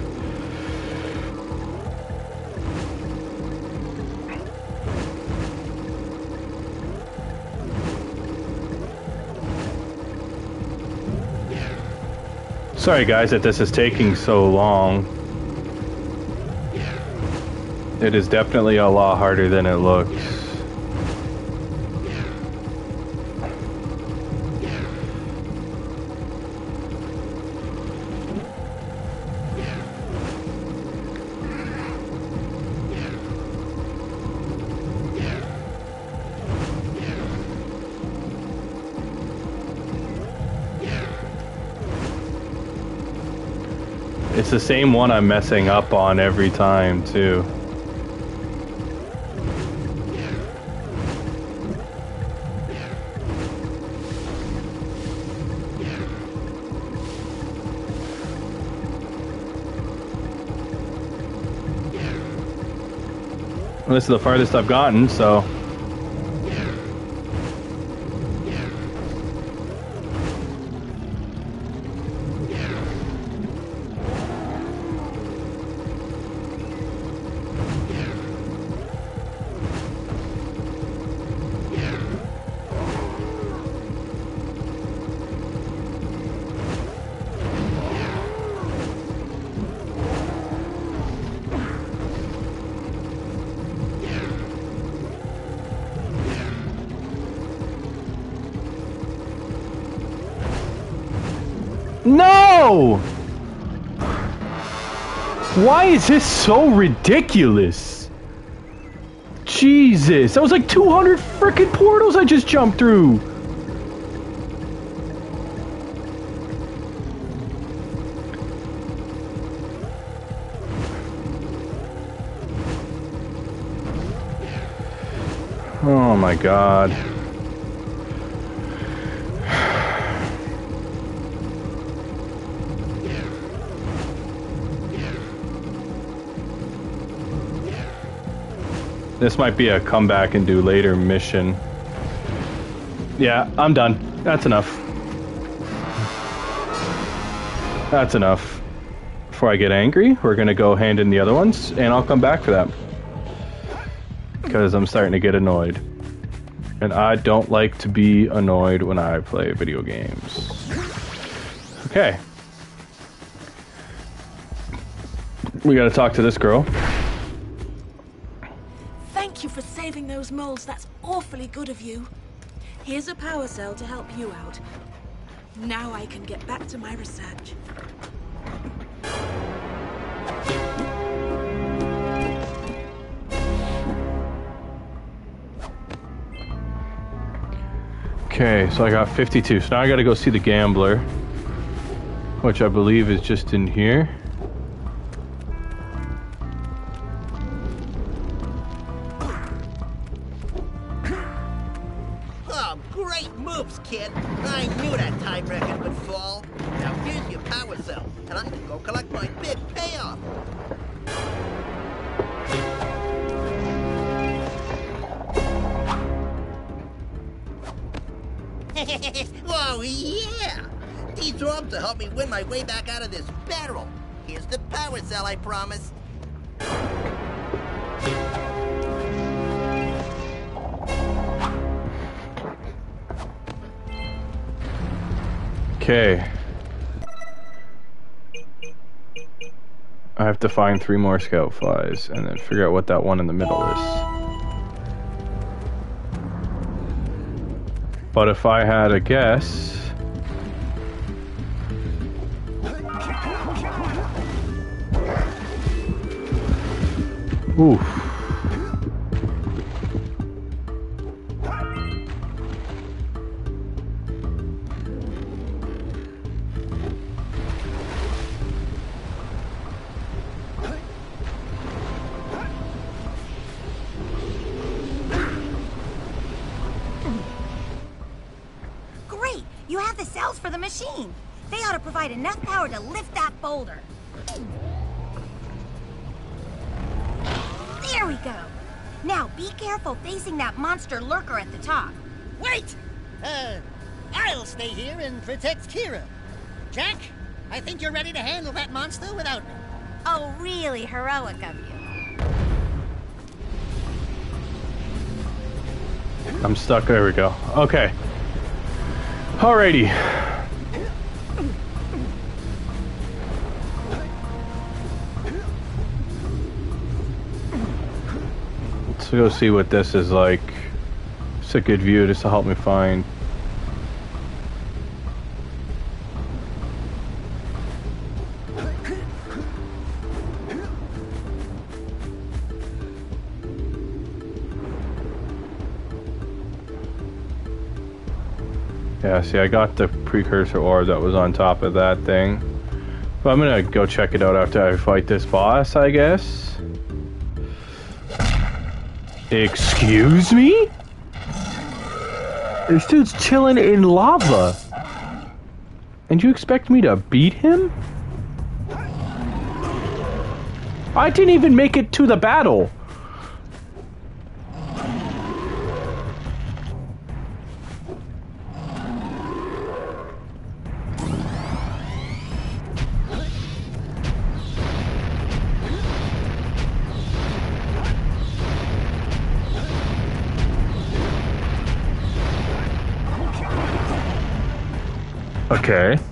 Speaker 1: Sorry guys that this is taking so long. It is definitely a lot harder than it looks. The same one I'm messing up on every time, too. This is the farthest I've gotten, so... is this so ridiculous? Jesus, that was like 200 freaking portals I just jumped through. Oh my god. This might be a come back and do later mission. Yeah, I'm done. That's enough. That's enough. Before I get angry, we're gonna go hand in the other ones, and I'll come back for that. Because I'm starting to get annoyed. And I don't like to be annoyed when I play video games. Okay. We gotta talk to this girl.
Speaker 4: Those moles. That's awfully good of you. Here's a power cell to help you out. Now I can get back to my research.
Speaker 1: Okay, so I got 52. So now I gotta go see the gambler. Which I believe is just in here. Find three more scout flies and then figure out what that one in the middle is. But if I had a guess. Oof.
Speaker 2: There we go.
Speaker 1: Okay. Alrighty. Let's go see what this is like. It's a good view just to help me find. See, I got the precursor orb that was on top of that thing. But I'm gonna go check it out after I fight this boss, I guess. Excuse me? This dude's chilling in lava. And you expect me to beat him? I didn't even make it to the battle. Okay.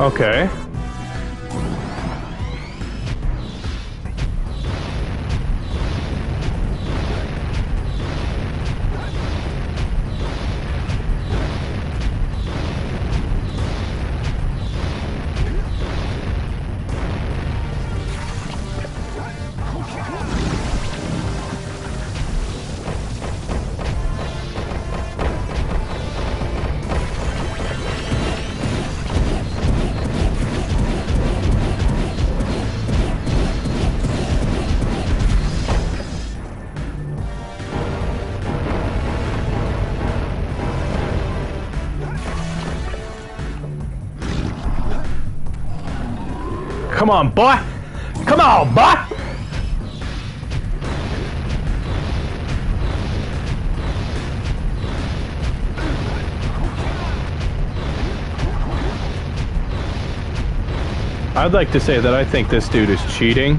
Speaker 1: Okay. Come on, boy! Come on, boy! I'd like to say that I think this dude is cheating.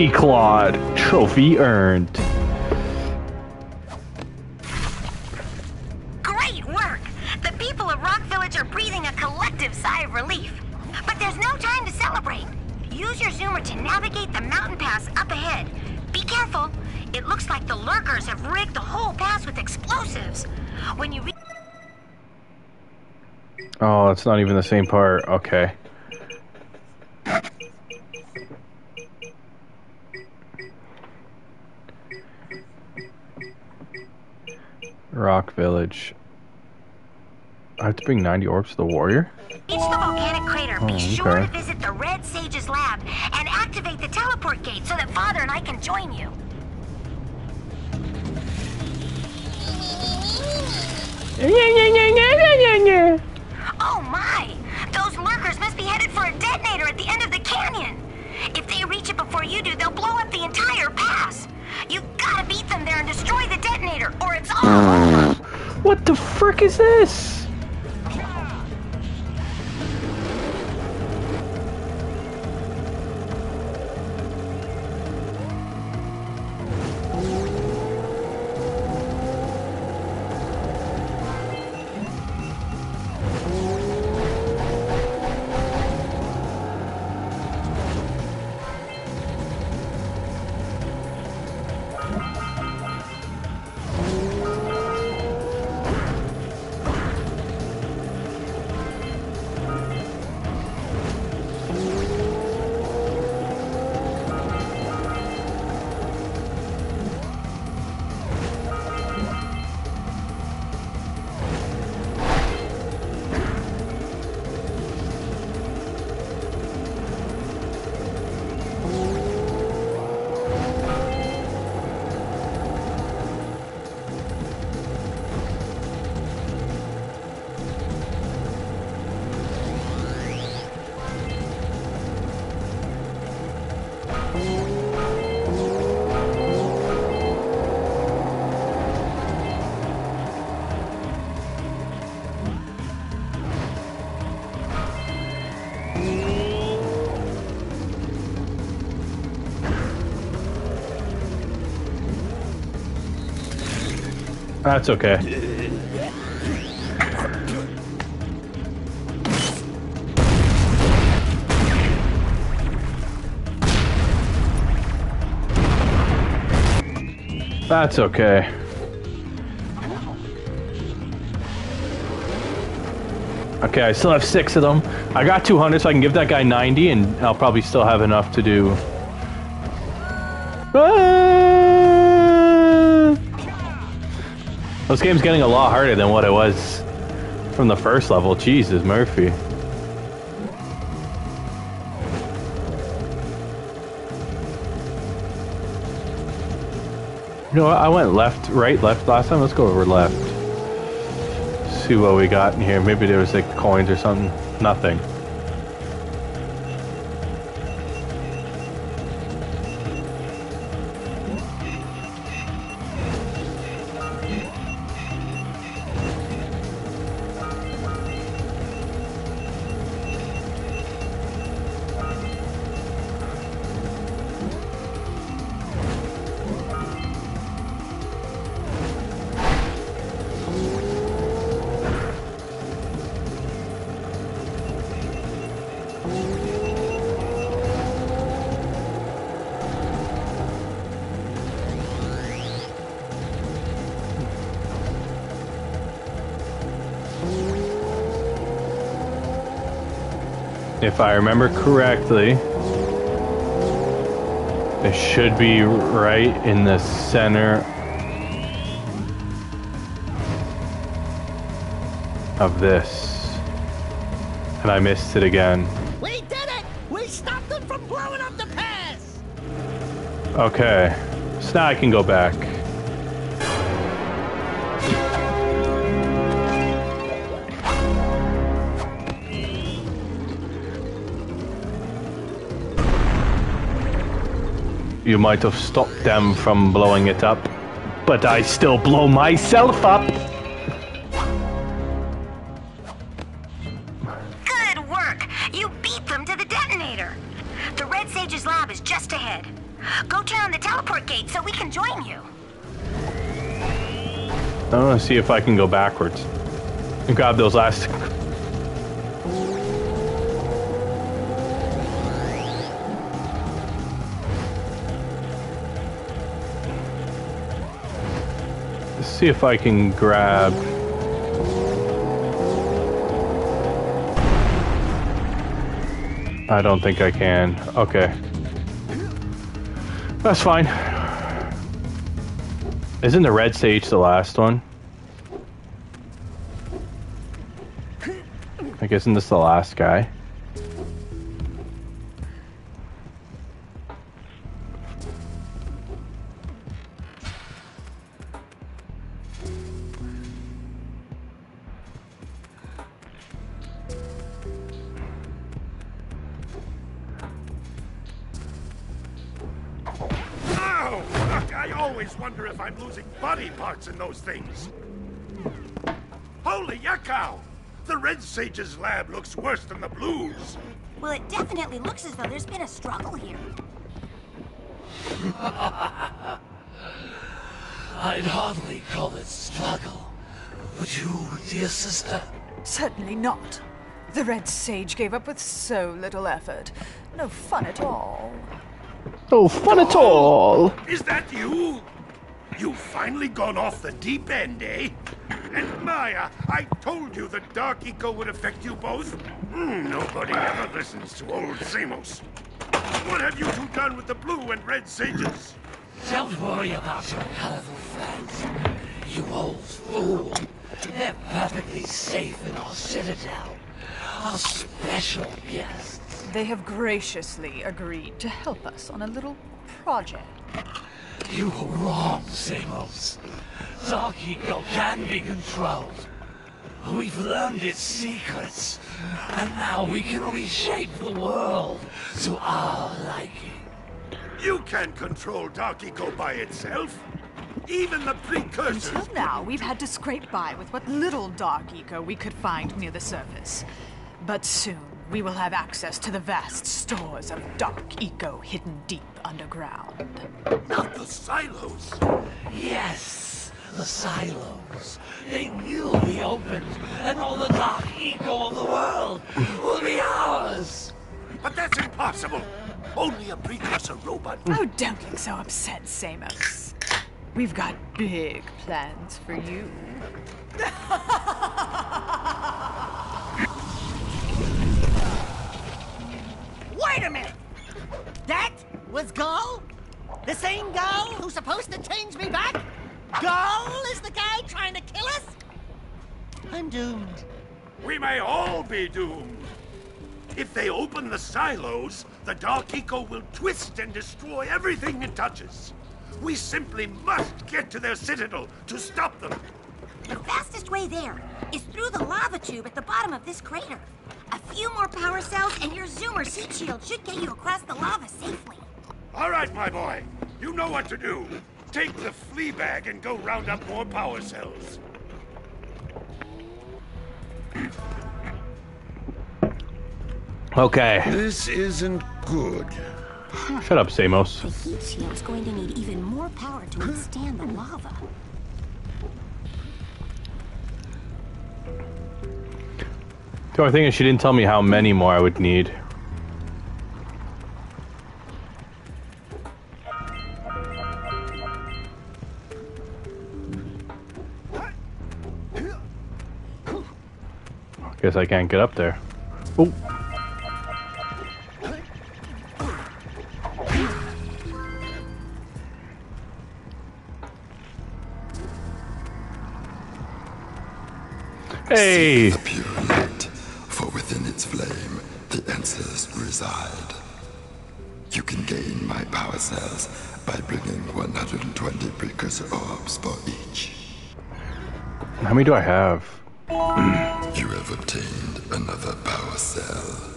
Speaker 1: Declawed. Trophy earned.
Speaker 2: Great work! The people of Rock Village are breathing a collective sigh of relief. But there's no time to celebrate. Use your zoomer to navigate the mountain pass up ahead. Be careful. It looks like the lurkers have rigged the whole pass with explosives. When you reach
Speaker 1: Oh, it's not even the same part. Okay. Rock Village. I have to bring 90 orbs to the warrior?
Speaker 2: It's the volcanic crater, be
Speaker 1: Oh,
Speaker 2: sure
Speaker 1: okay.
Speaker 2: to visit
Speaker 1: That's okay. That's okay. Okay, I still have six of them. I got 200, so I can give that guy 90, and I'll probably still have enough to do. This game's getting a lot harder than what it was from the first level. Jesus, Murphy. You know what? I went left, right, left last time. Let's go over left. See what we got in here. Maybe there was like coins or something. Nothing. If I remember correctly, it should be right in the center of this. And I missed it again.
Speaker 6: We did it! We stopped them from blowing up the pass!
Speaker 1: Okay. So now I can go back. You might have stopped them from blowing it up, but I still blow myself up.
Speaker 2: Good work! You beat them to the detonator. The Red Sage's lab is just ahead. Go turn on the teleport gate so we can join you.
Speaker 1: I want to see if I can go backwards and grab those last. See if I can grab. I don't think I can. Okay. That's fine. Isn't the red sage the last one? Like, isn't this the last guy?
Speaker 7: Things. Holy yakow! The Red Sage's lab looks worse than the Blues.
Speaker 2: Well, it definitely looks as though there's been a struggle here. [laughs]
Speaker 8: I'd hardly call it struggle. Would you, dear sister?
Speaker 9: Certainly not. The Red Sage gave up with so little effort. No fun at all.
Speaker 1: No fun at all!
Speaker 7: Is that you? You've finally gone off the deep end, eh? And Maia, I told you the Dark Eco would affect you both. Hmm, nobody ever listens to old Samos. What have you two done with the Blue and Red Sages?
Speaker 8: Don't worry about your colorful friends. You old fool. They're perfectly safe in our citadel. Our special guests.
Speaker 9: They have graciously agreed to help us on a little project.
Speaker 8: You were wrong, Samos. Dark Eco can be controlled. We've learned its secrets, and now we can reshape the world to our liking.
Speaker 7: You can't control Dark Eco by itself. Even the precursors.
Speaker 9: Until now, we've had to scrape by with what little dark eco we could find near the surface. But soon, we will have access to the vast stores of dark eco hidden deep underground.
Speaker 7: Not the silos.
Speaker 8: Yes, the silos. They will be opened, and all the dark eco of the world will be ours.
Speaker 7: But that's impossible. Only a precursor robot.
Speaker 9: Oh, don't look so upset, Samos. We've got big plans for you. [laughs]
Speaker 6: Wait a minute! That was Gol? The same Gol who's supposed to change me back? Gol is the guy trying to kill us? I'm doomed.
Speaker 7: We may all be doomed. If they open the silos, the Dark Eco will twist and destroy everything it touches. We simply must get to their citadel to stop them.
Speaker 2: The fastest way there is through the lava tube at the bottom of this crater. A few more power cells and your Zoomer heat shield should get you across the lava safely.
Speaker 7: All right, my boy. You know what to do. Take the flea bag and go round up more power cells.
Speaker 1: Okay.
Speaker 7: This isn't good.
Speaker 1: Shut up, Samos.
Speaker 2: The heat shield's going to need even more power to withstand the lava.
Speaker 1: Only thing is she didn't tell me how many more I would need. Guess I can't get up there. Oh. Hey!
Speaker 3: The pure light, for within its flame, the answers reside. You can gain my power cells by bringing 120 precursor orbs for each.
Speaker 1: How many do I have? [clears throat]
Speaker 3: You have obtained another power cell.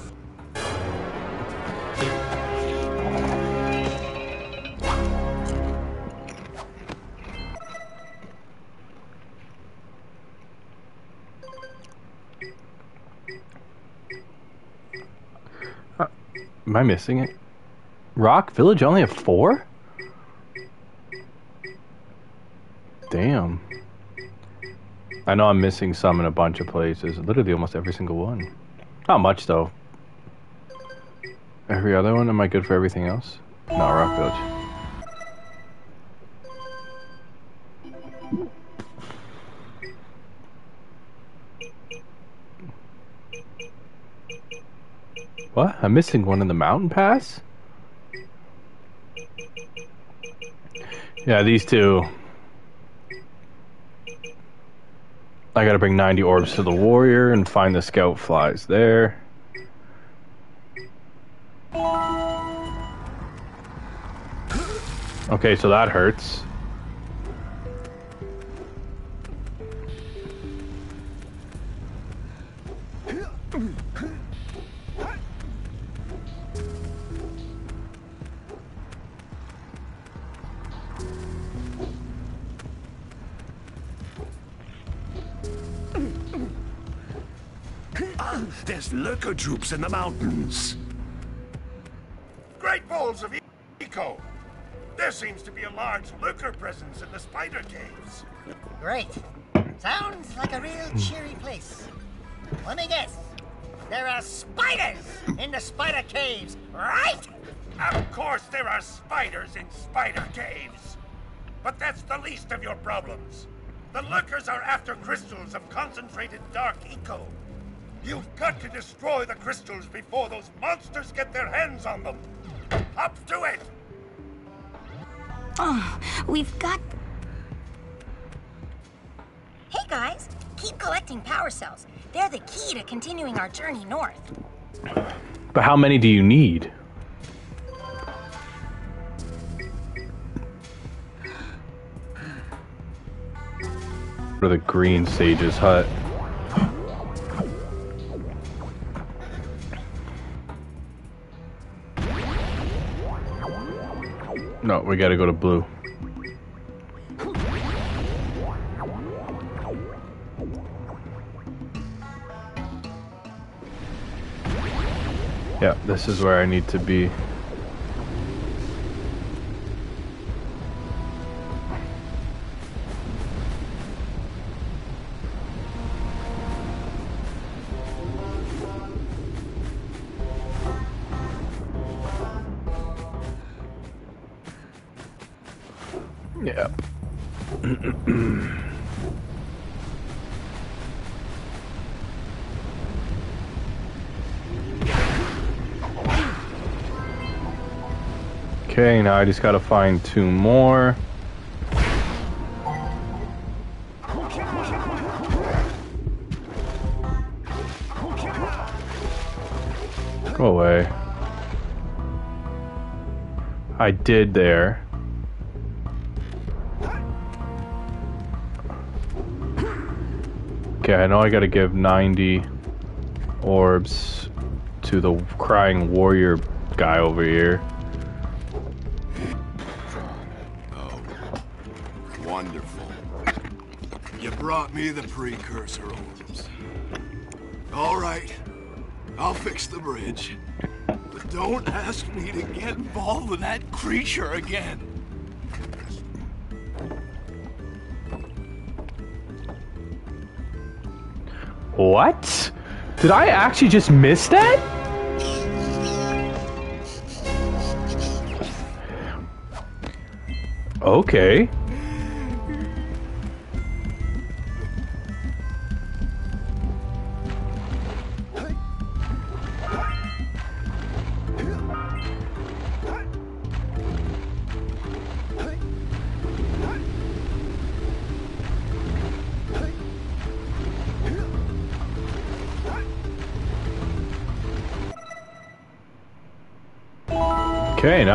Speaker 1: Am I missing it? Rock Village only have four? Damn. I know I'm missing some in a bunch of places. Literally almost every single one. Not much though. Every other one? Am I good for everything else? No, Rock Village. What? I'm missing one in the mountain pass? Yeah, these two. I gotta bring 90 orbs to the warrior and find the scout flies there. Okay, so that hurts.
Speaker 7: There's lurker troops in the mountains. Great balls of eco. There seems to be a large lurker presence in the spider caves.
Speaker 6: Great. Sounds like a real hmm. cheery place. Let me guess. There are spiders in the spider caves, right?
Speaker 7: Of course there are spiders in spider caves. But that's the least of your problems. The lurkers are after crystals of concentrated dark eco. You've got to destroy the crystals before those monsters get their hands on them. Up to it!
Speaker 2: Oh, we've got. Hey guys, keep collecting power cells. They're the key to continuing our journey north.
Speaker 1: But how many do you need? For the green sage's hut. No, we gotta go to blue. Yeah, this is where I need to be. I just gotta find two more. Go away. I did there. Okay, I know I gotta give 90 orbs to the crying warrior guy over here.
Speaker 10: Me the precursor orbs. All right, I'll fix the bridge. But don't ask me to get involved with that creature again.
Speaker 1: What? Did I actually just miss that? Okay.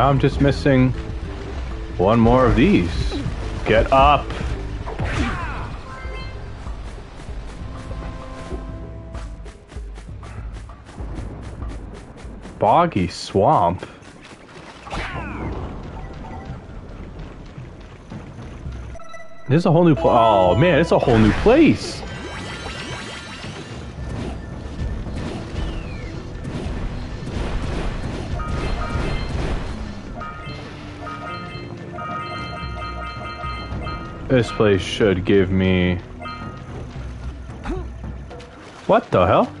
Speaker 1: I'm just missing one more of these. Get up. Boggy swamp. This is a whole new Oh man, it's a whole new place. This place should give me... What the hell?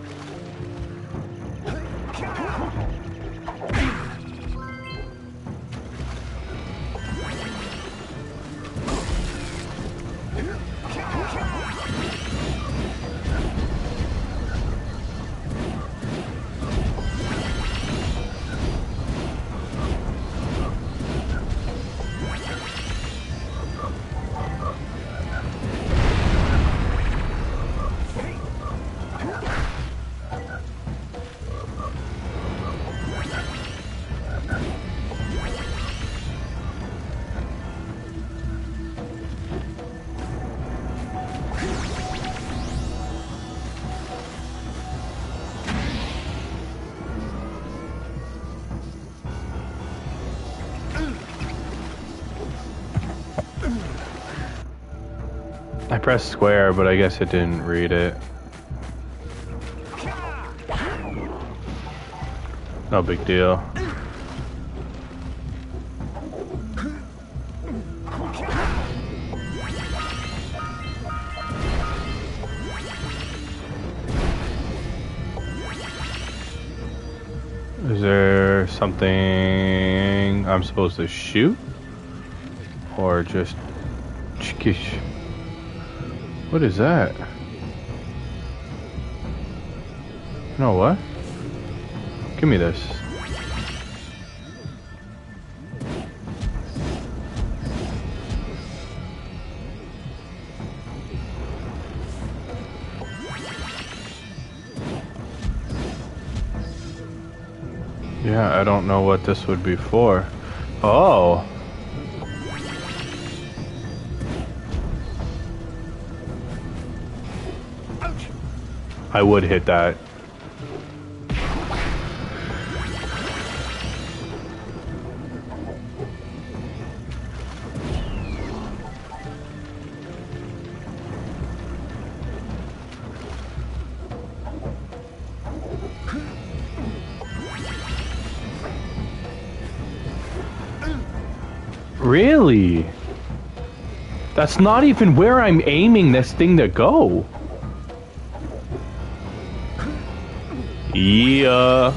Speaker 1: Pressed square, but I guess it didn't read it. No big deal. Is there something I'm supposed to shoot? Or just... What is that? No, what? Give me this. Yeah, I don't know what this would be for. Oh. I would hit that. Really? That's not even where I'm aiming this thing to go. Yeah.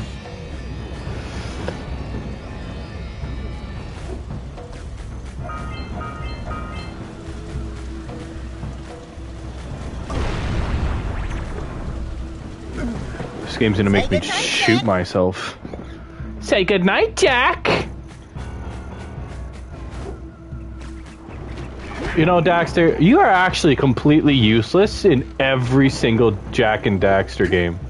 Speaker 1: This game's gonna make me shoot myself. Say goodnight, Jak! You know, Daxter, you are actually completely useless in every single Jak and Daxter game.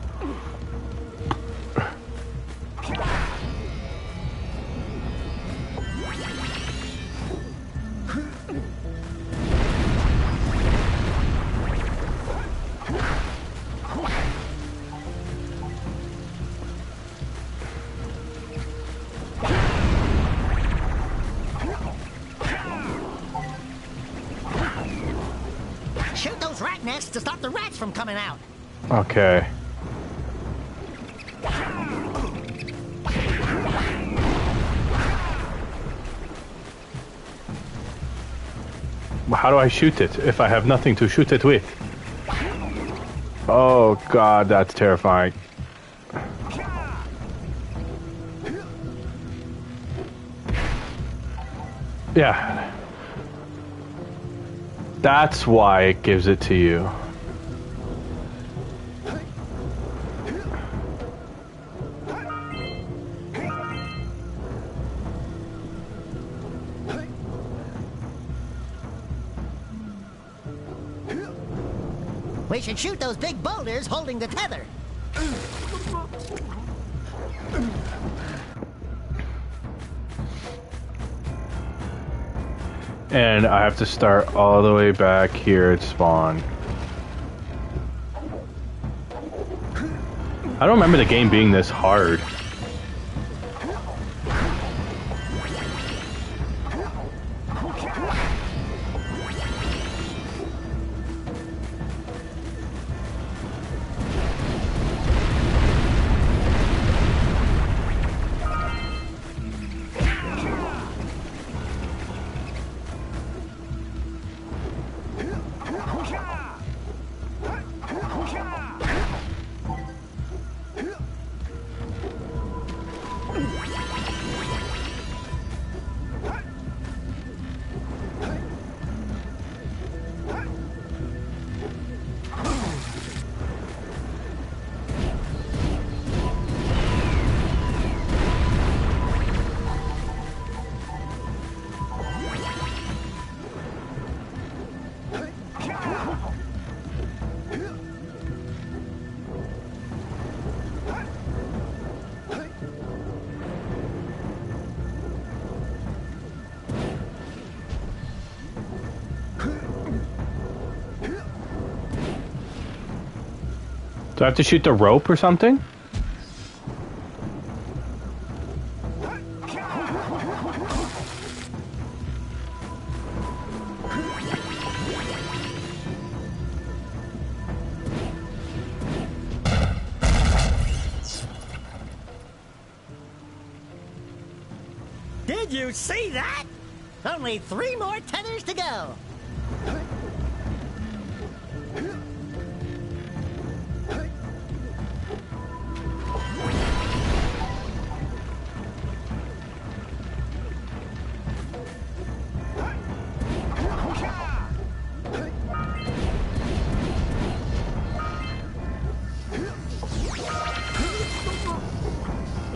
Speaker 1: Okay. How do I shoot it if I have nothing to shoot it with? Oh god, that's terrifying. Yeah. That's why it gives it to you.
Speaker 6: Should shoot those big boulders holding the tether.
Speaker 1: And I have to start all the way back here at spawn. I don't remember the game being this hard. Do I have to shoot the rope or something?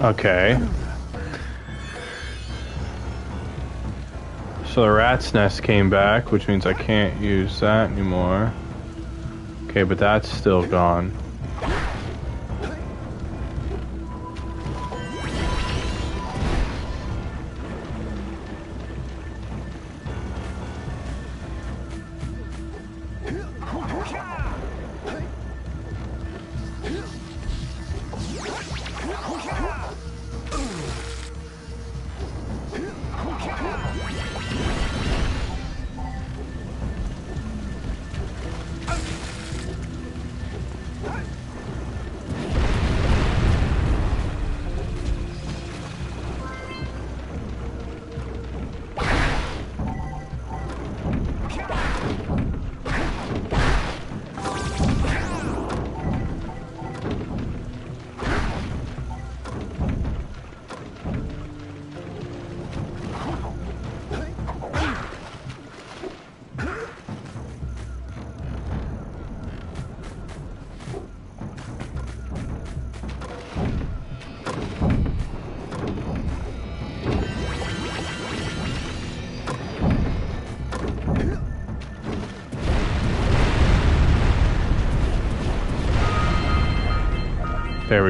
Speaker 1: Okay. So the rat's nest came back, which means I can't use that anymore. Okay, but that's still gone.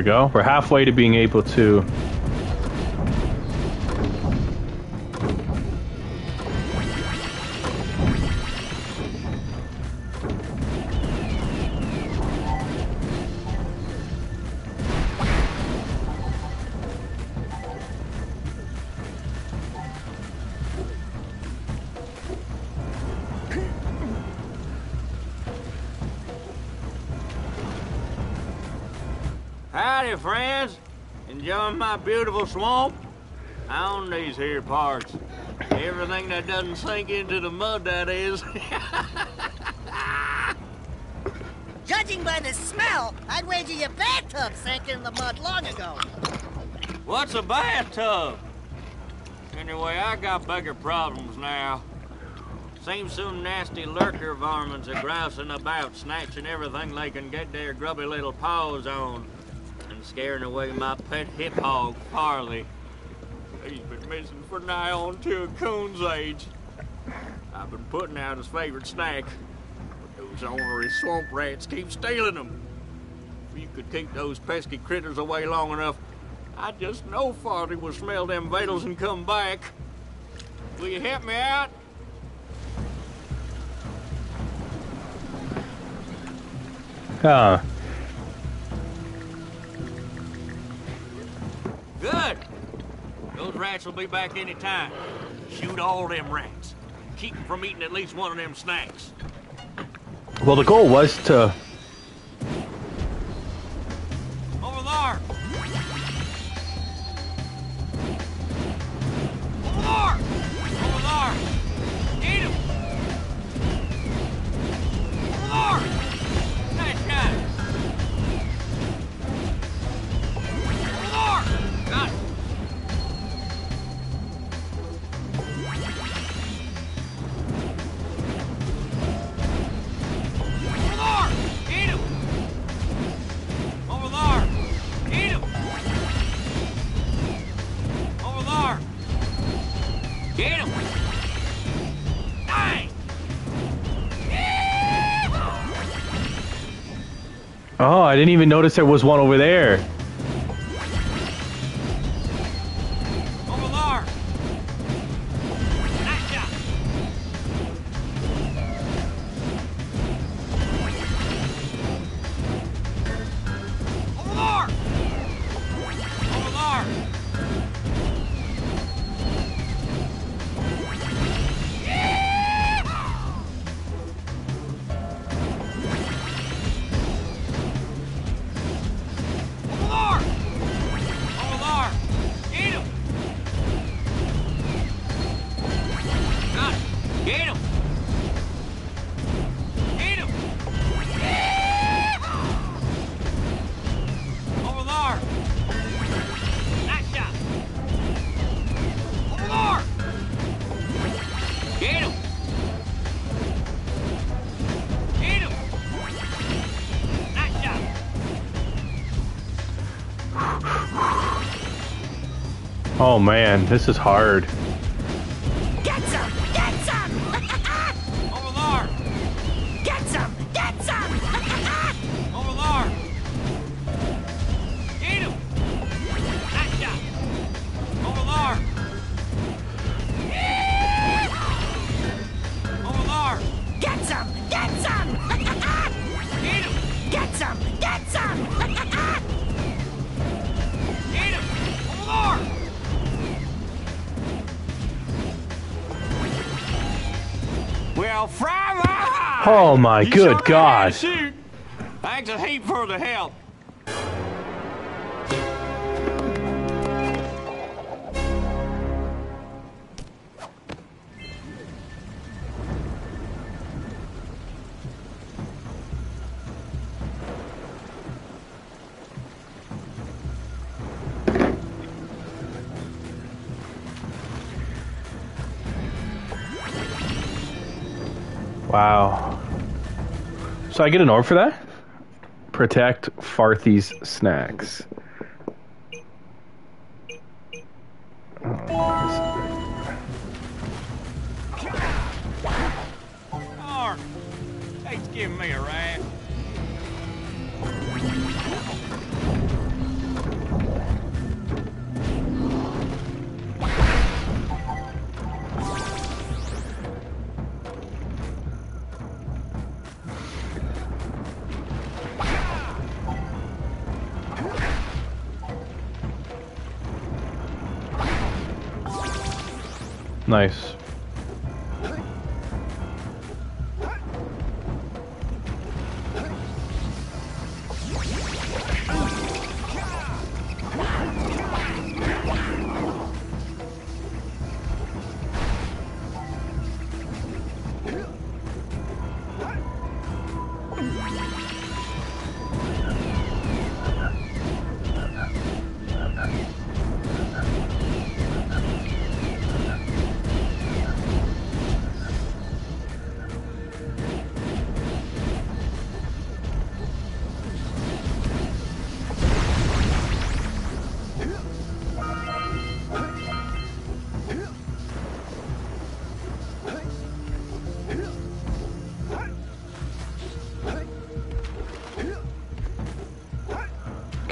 Speaker 1: Go. We're halfway to being able to
Speaker 11: beautiful swamp? I own these here parts. Everything that doesn't sink into the mud, that is. [laughs]
Speaker 6: Judging by the smell, I'd wager your bathtub sank in the mud long ago.
Speaker 11: What's a bathtub? Anyway, I got bigger problems now. Seems some nasty lurker varmints are grousing about, snatching everything they can get their grubby little paws on, and scaring away my pet hip hog, Farthy. He's been missing for nigh on to a coon's age. I've been putting out his favorite snack, but those ornery swamp rats keep stealing them. If you could keep those pesky critters away long enough, I just know Farthy will smell them vitals and come back. Will you help me out?
Speaker 1: Huh.
Speaker 11: Will be back any time. Shoot all them rats. Keep them from eating at least one of them snacks.
Speaker 1: Well, the goal was to. Didn't even notice there was one over there. Oh man, this is hard. Oh my
Speaker 11: You
Speaker 1: good
Speaker 11: sure know how to
Speaker 1: God.
Speaker 11: Thanks a heap for the help.
Speaker 1: So I get an orb for that? Protect Farthy's snacks.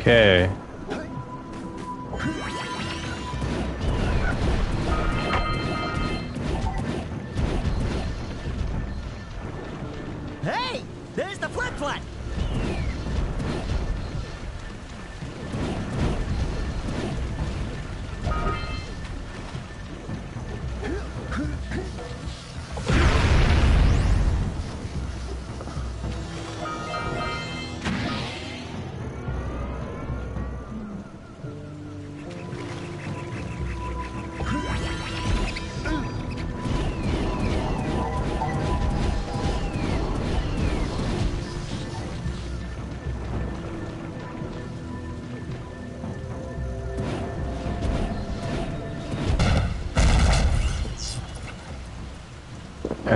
Speaker 1: Okay.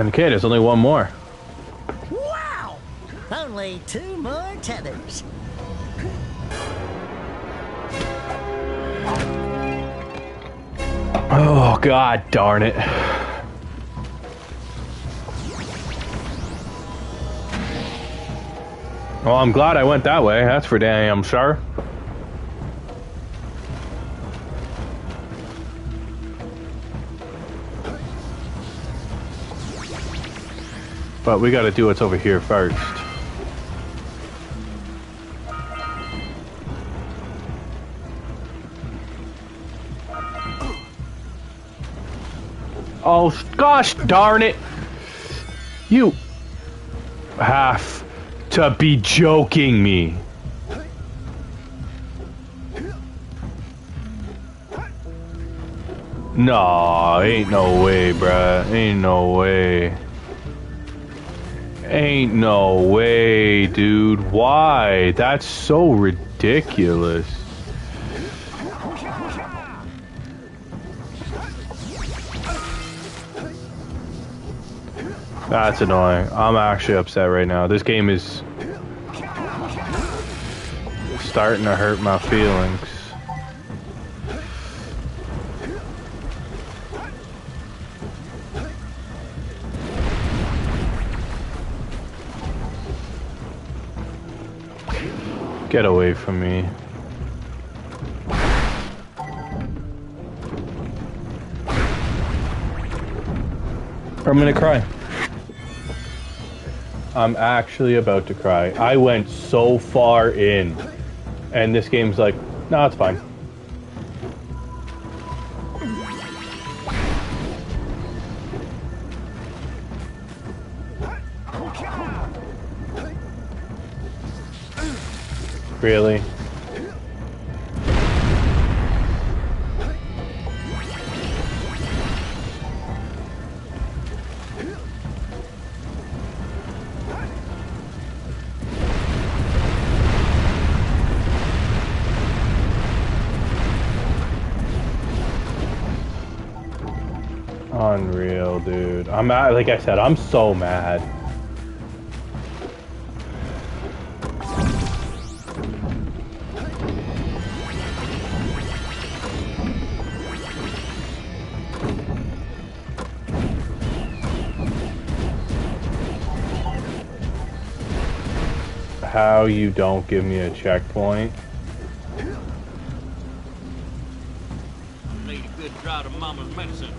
Speaker 1: Okay, there's only one more.
Speaker 6: Wow! Only two more tethers.
Speaker 1: Oh god darn it. Well, I'm glad I went that way. That's for damn sure. But we gotta do what's over here first. Oh, gosh darn it. You have to be joking me. No, ain't no way, bruh. Ain't no way. Ain't no way, dude. Why? That's so ridiculous. That's annoying. I'm actually upset right now. This game is starting to hurt my feelings. Get away from me. I'm gonna cry. I'm actually about to cry. I went so far in, and this game's like, no, it's fine. Really? Unreal, dude. I'm. Like I said, I'm so mad. How you don't give me a checkpoint?
Speaker 11: Need a good mama's medicine.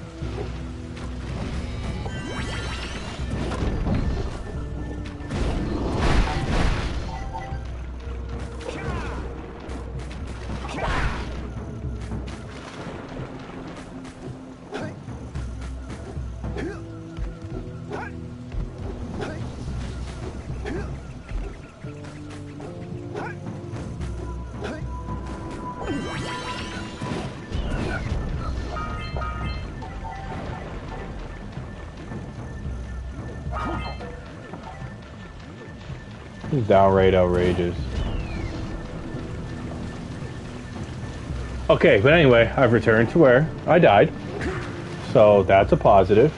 Speaker 1: Downright outrageous. Okay, but anyway, I've returned to where I died. So that's a positive.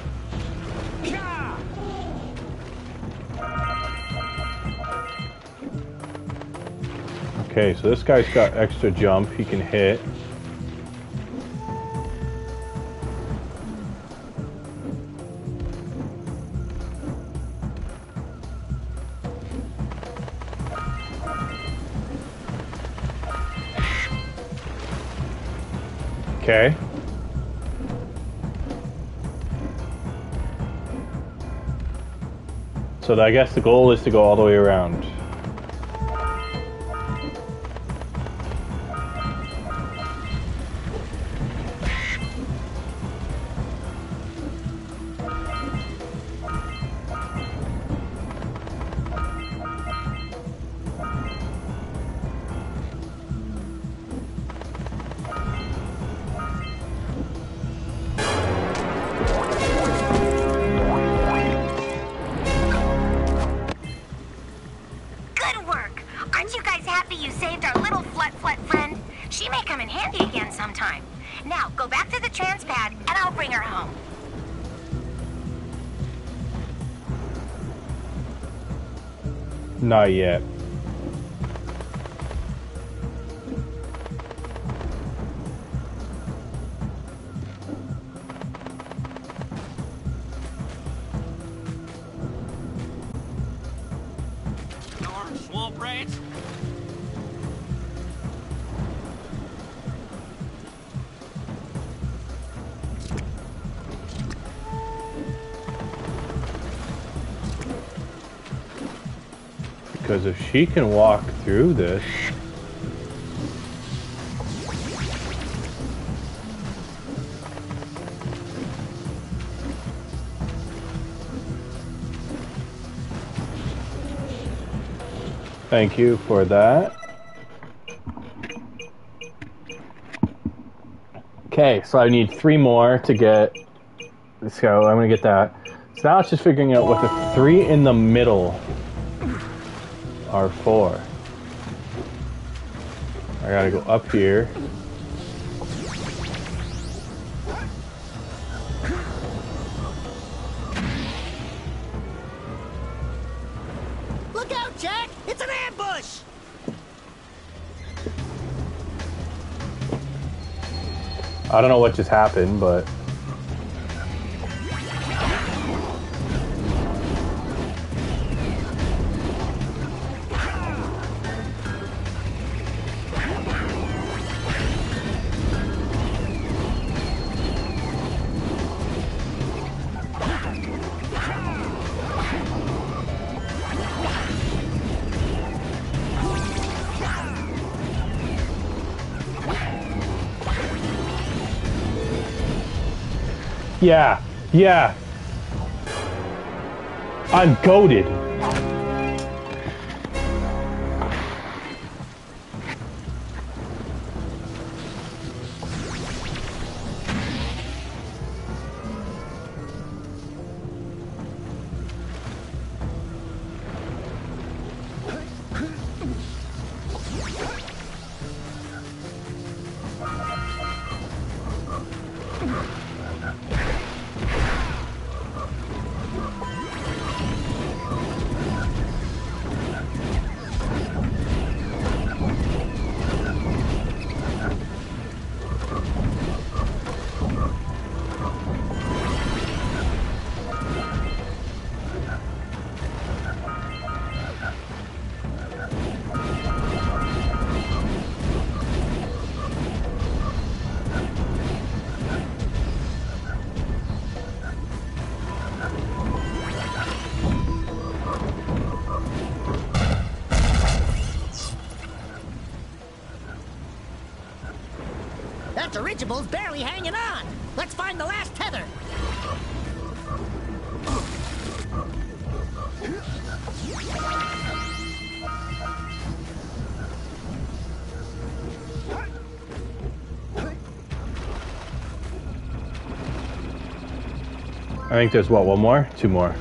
Speaker 1: Okay, so this guy's got extra jump he can hit. So I guess the goal is to go all the way around. Not she can walk through this. Thank you for that. Okay, so I need three more to get. Let's go. I'm gonna get that. So now it's just figuring out what the three in the middle are for. I gotta go up here.
Speaker 6: Look out, Jak! It's an ambush!
Speaker 1: I don't know what just happened, but yeah, yeah. I'm goaded.
Speaker 6: Dirigible's barely hanging on. Let's find the last tether.
Speaker 1: I think there's what, one more? Two more.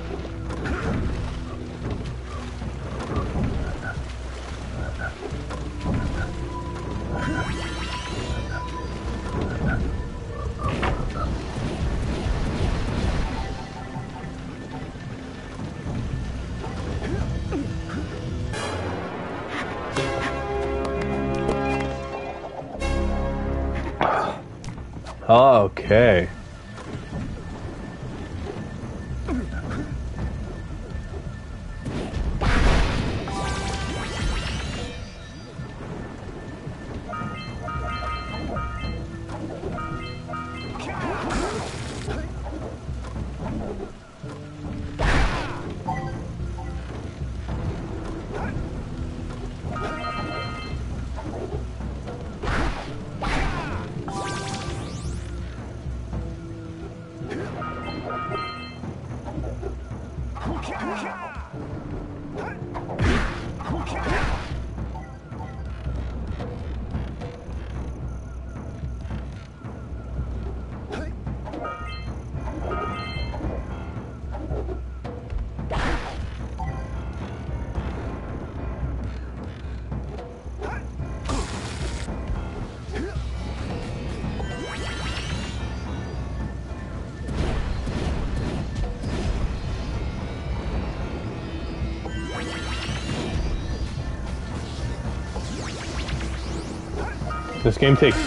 Speaker 1: Game takes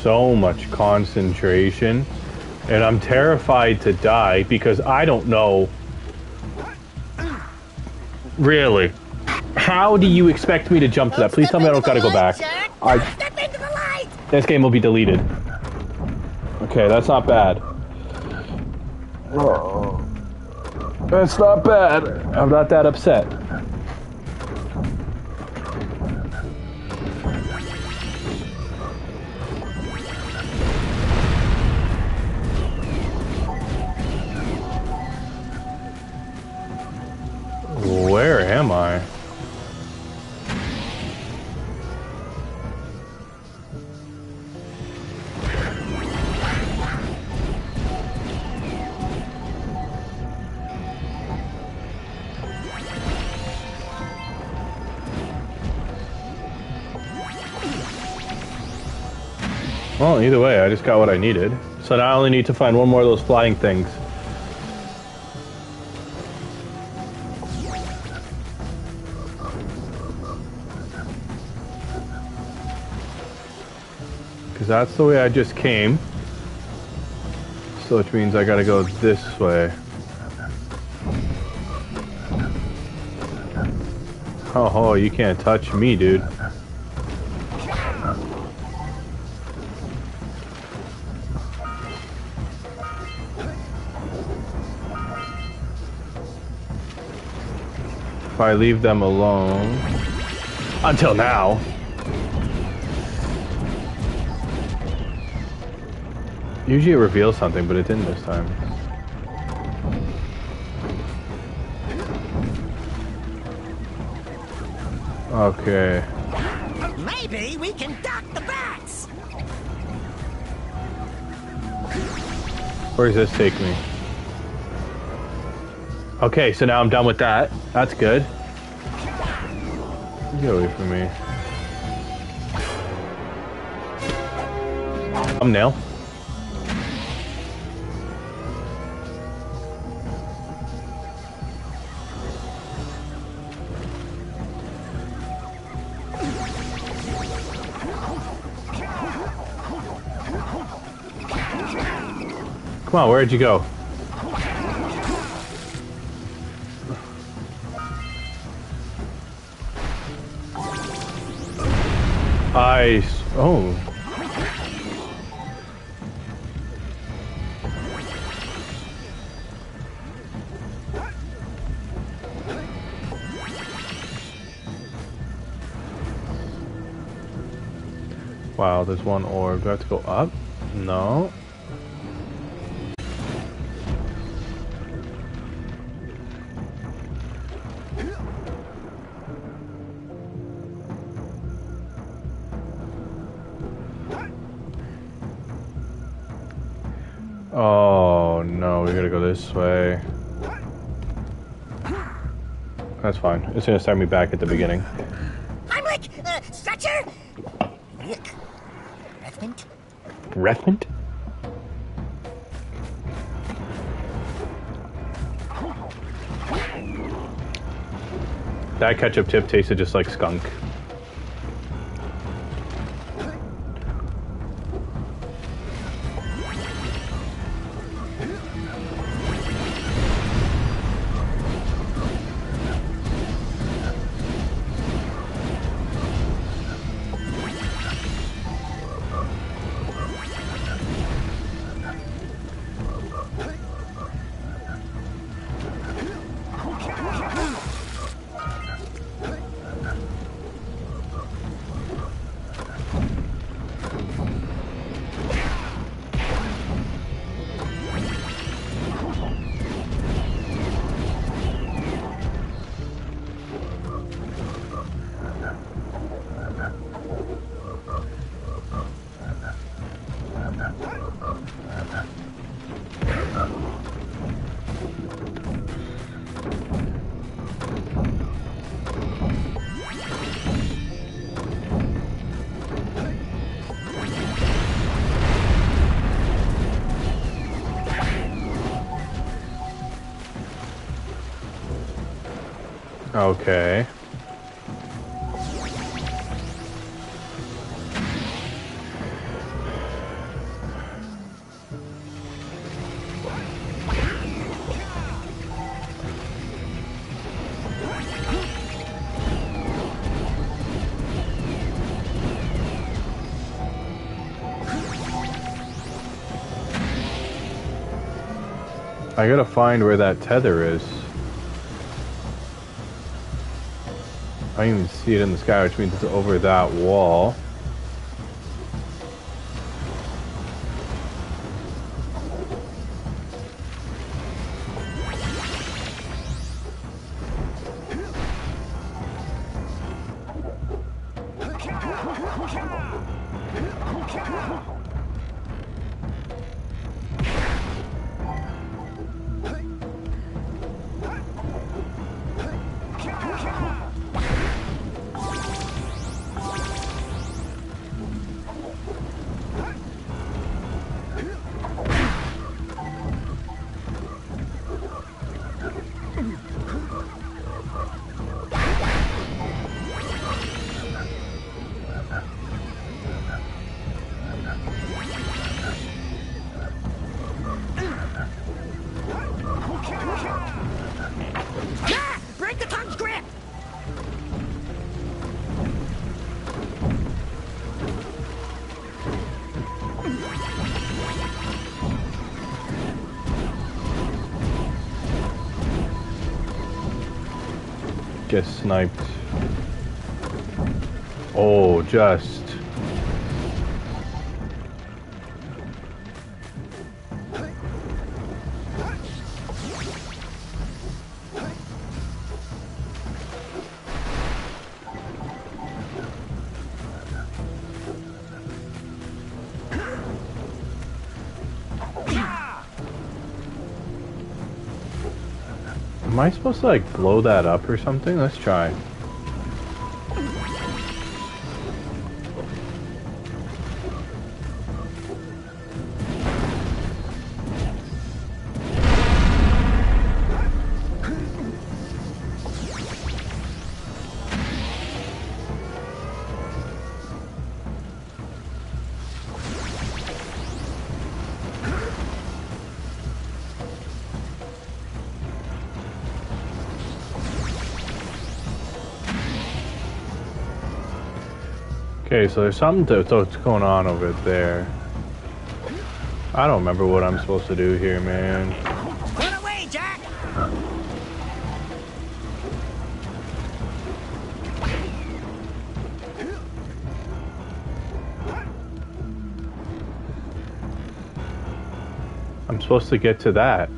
Speaker 1: so much concentration, and I'm terrified to die because I don't know. Really, how do you expect me to jump to that? Please tell me I don't gotta go back. I, this game will be deleted. Okay, that's not bad. That's not bad. I'm not that upset. Well, either way, I just got what I needed. So now I only need to find one more of those flying things. Because that's the way I just came. So which means I gotta go this way. Oh, oh you can't touch me, dude. I leave them alone. Until now. Usually it reveals something, but it didn't this time. Okay.
Speaker 6: Maybe we can dock the bats.
Speaker 1: Where does this take me? Okay, so now I'm done with that. That's good. Get away from me. Thumbnail. Come on, where'd you go? S- Oh. Wow, there's one orb. Do I have to go up? No. Fine. It's gonna start me back at the beginning.
Speaker 6: Heimlich, uh, stretcher. Nick. Revenant?
Speaker 1: That ketchup tip tasted just like skunk. Find where that tether is. I don't even see it in the sky, which means it's over that wall. [laughs] Get sniped. Oh, just. I supposed to like blow that up or something? Let's try. So there's something to, that's going on over there. I don't remember what I'm supposed to do here, man.
Speaker 6: Run away, Jak!
Speaker 1: I'm supposed to get to that.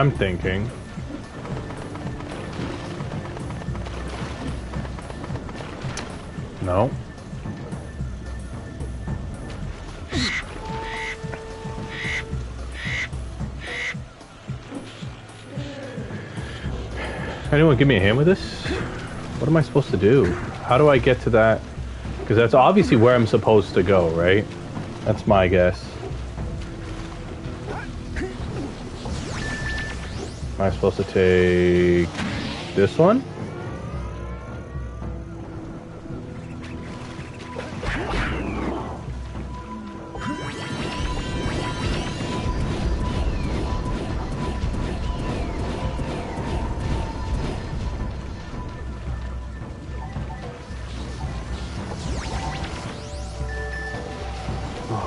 Speaker 1: I'm thinking. No. Anyone give me a hand with this? What am I supposed to do? How do I get to that? Because that's obviously where I'm supposed to go, right? That's my guess. Am I supposed to take this one?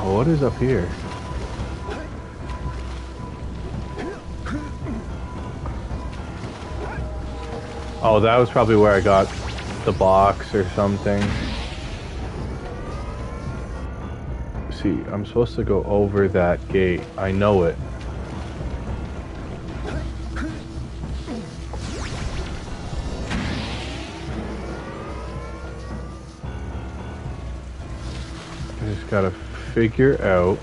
Speaker 1: What is up here? Oh, that was probably where I got the box or something. See, I'm supposed to go over that gate. I know it. I just gotta figure out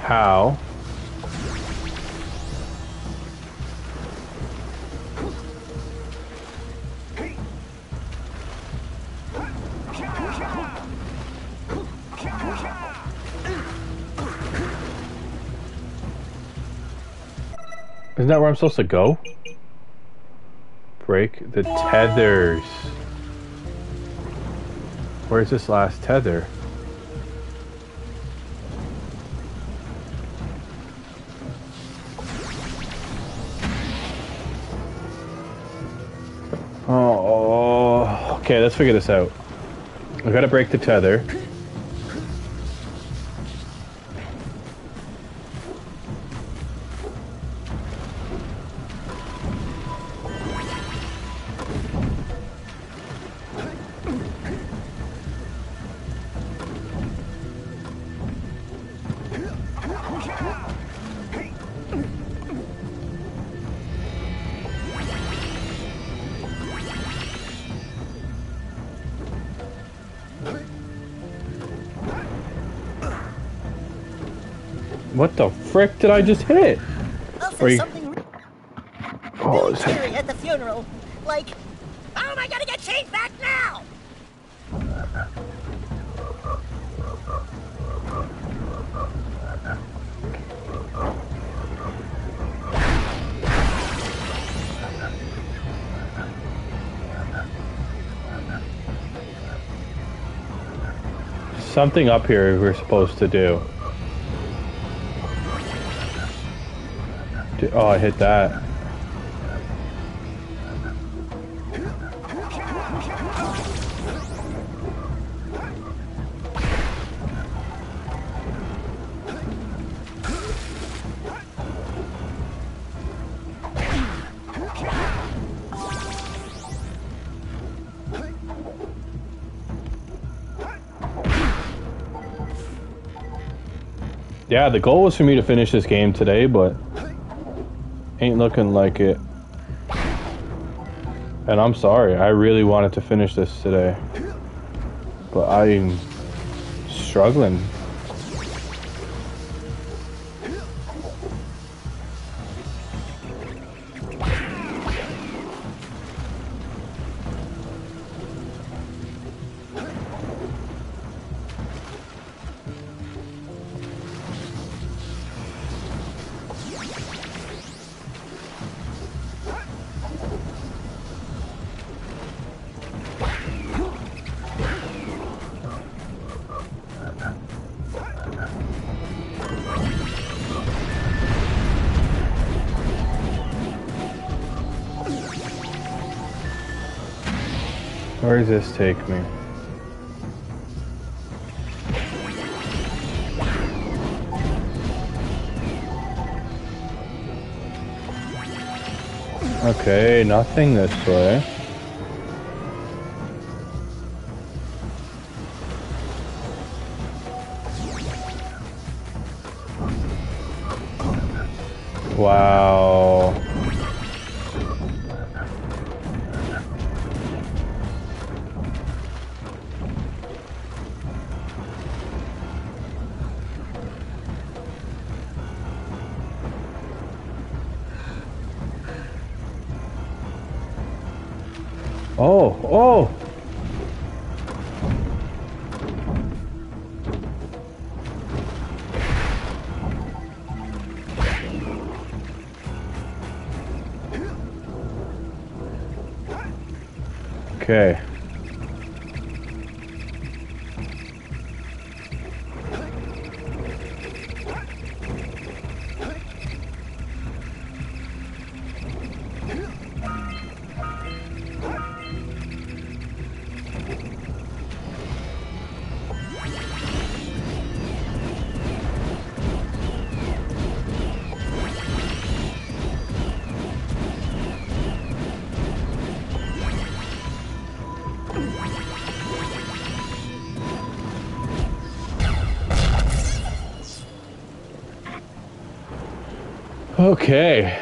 Speaker 1: how where I'm supposed to go? Break the tethers. Where's this last tether? Oh, okay, let's figure this out. I gotta break the tether. What the frick did I just hit?
Speaker 6: I'll
Speaker 1: you-
Speaker 6: something really
Speaker 1: Oh, that-
Speaker 6: at the funeral. Like, how am I gonna get back now?
Speaker 1: something up here we're supposed to do. Oh, I hit that. Yeah, the goal was for me to finish this game today, but ain't looking like it. And I'm sorry, I really wanted to finish this today. But I'm struggling. Take me? Okay, nothing this way. Wow. Okay.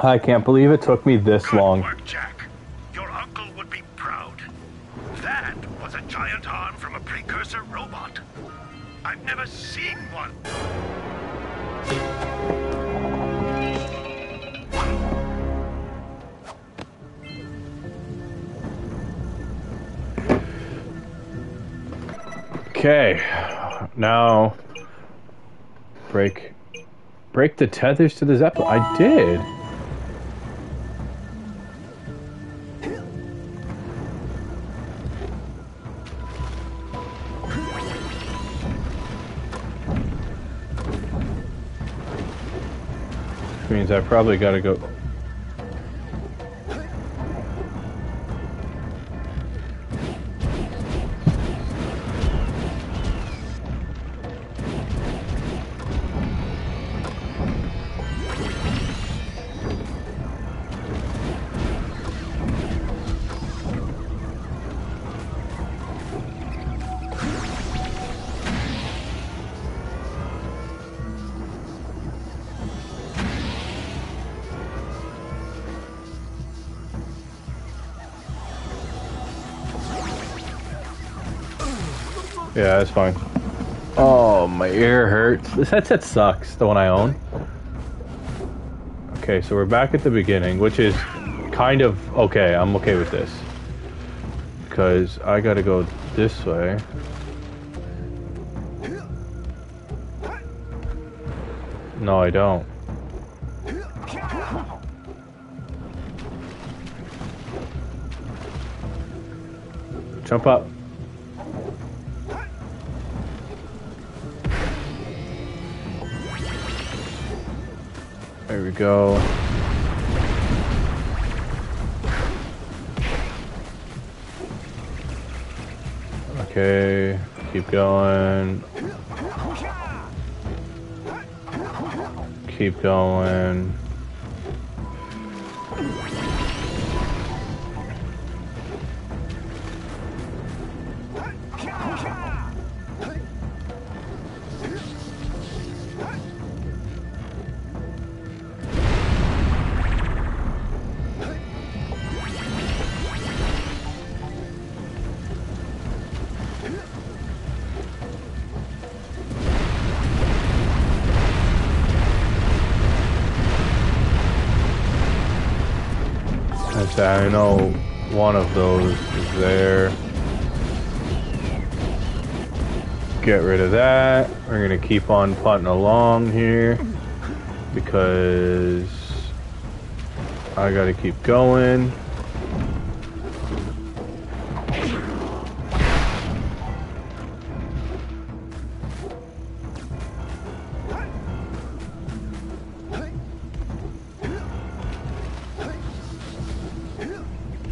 Speaker 1: I can't believe it took me this long.
Speaker 7: Work,
Speaker 1: Okay, now break break the tethers to the zeppelin. I did. Which means I probably gotta go. Fine. Oh, my ear hurts. This headset sucks, the one I own. Okay, so we're back at the beginning, which is kind of okay. I'm okay with this. Because I gotta go this way. No, I don't. Jump up. Go. Okay, keep going. Keep going. Get rid of that. We're gonna keep on putting along here because I gotta keep going.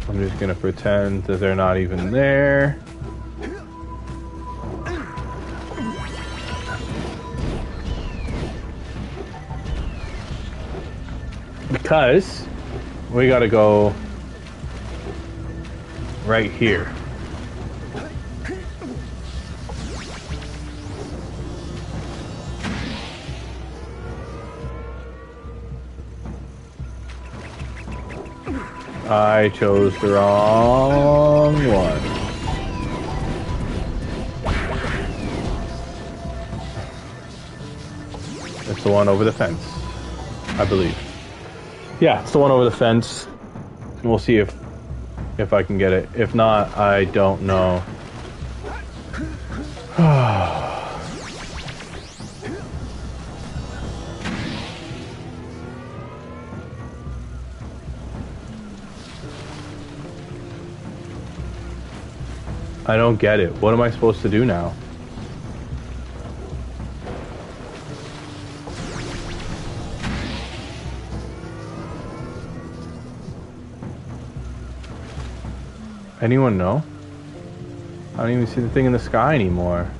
Speaker 1: I'm just gonna pretend that they're not even there. Because we gotta go right here. I chose the wrong one. It's the one over the fence, I believe. Yeah, it's the one over the fence. And We'll see if if I can get it. If not, I don't know. [sighs] I don't get it. What am I supposed to do now? Anyone know? I don't even see the thing in the sky anymore.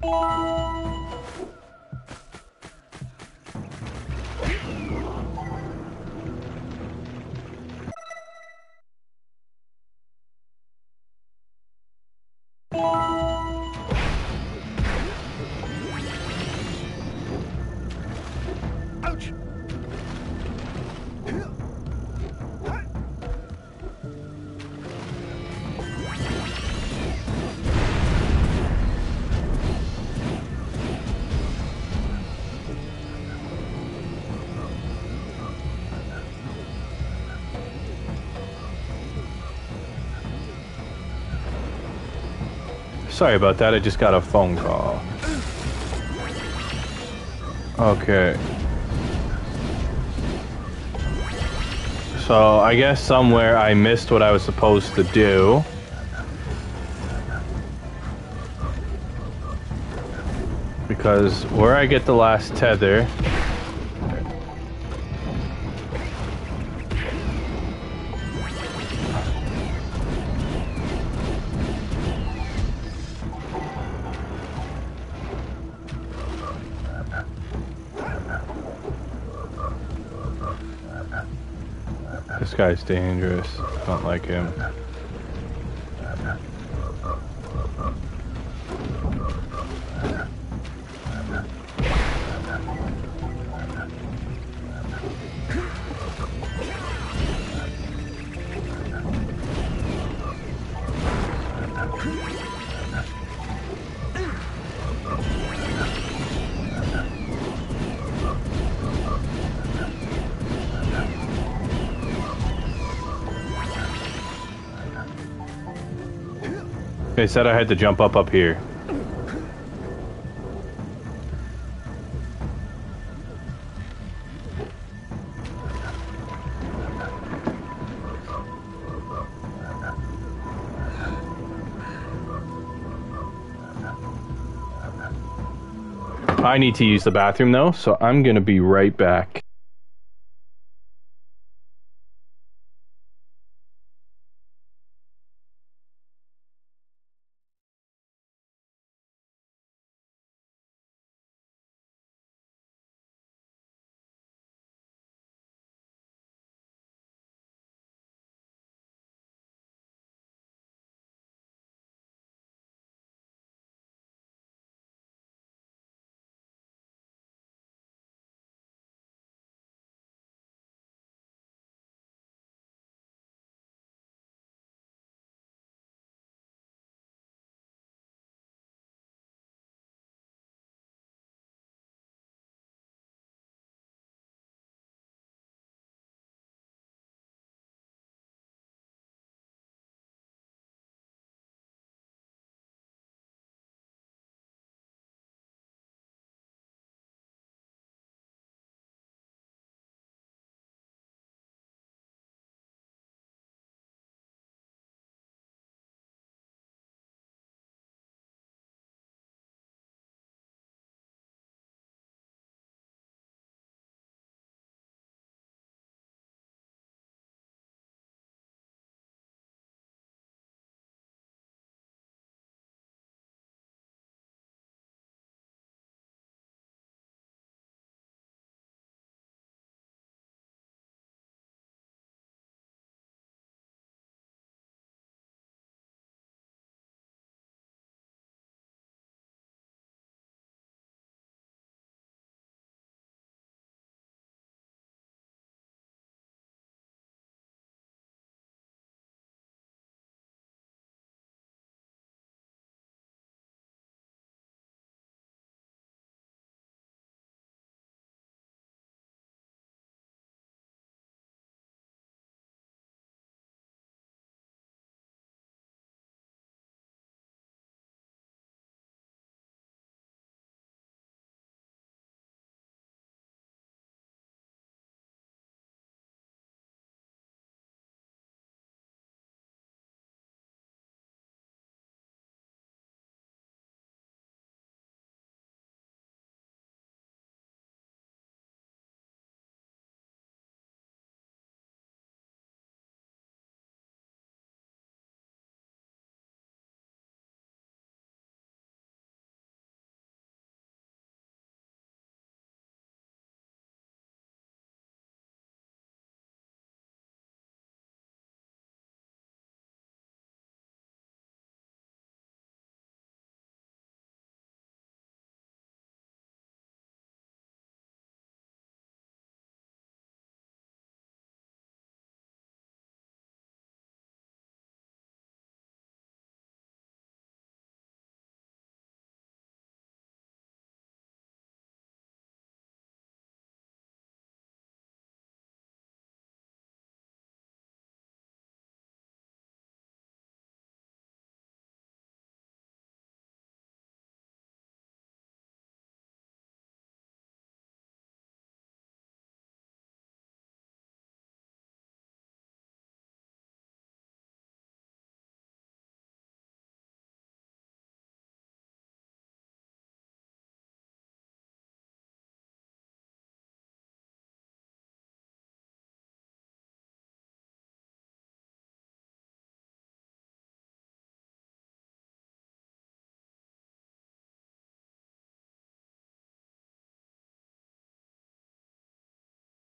Speaker 7: Ouch!
Speaker 1: Sorry about that, I just got a phone call. Okay. So, I guess somewhere I missed what I was supposed to do. Because where I get the last tether... guy's dangerous. Don't like him. They said I had to jump up up here. I need to use the bathroom though, so I'm gonna be right back.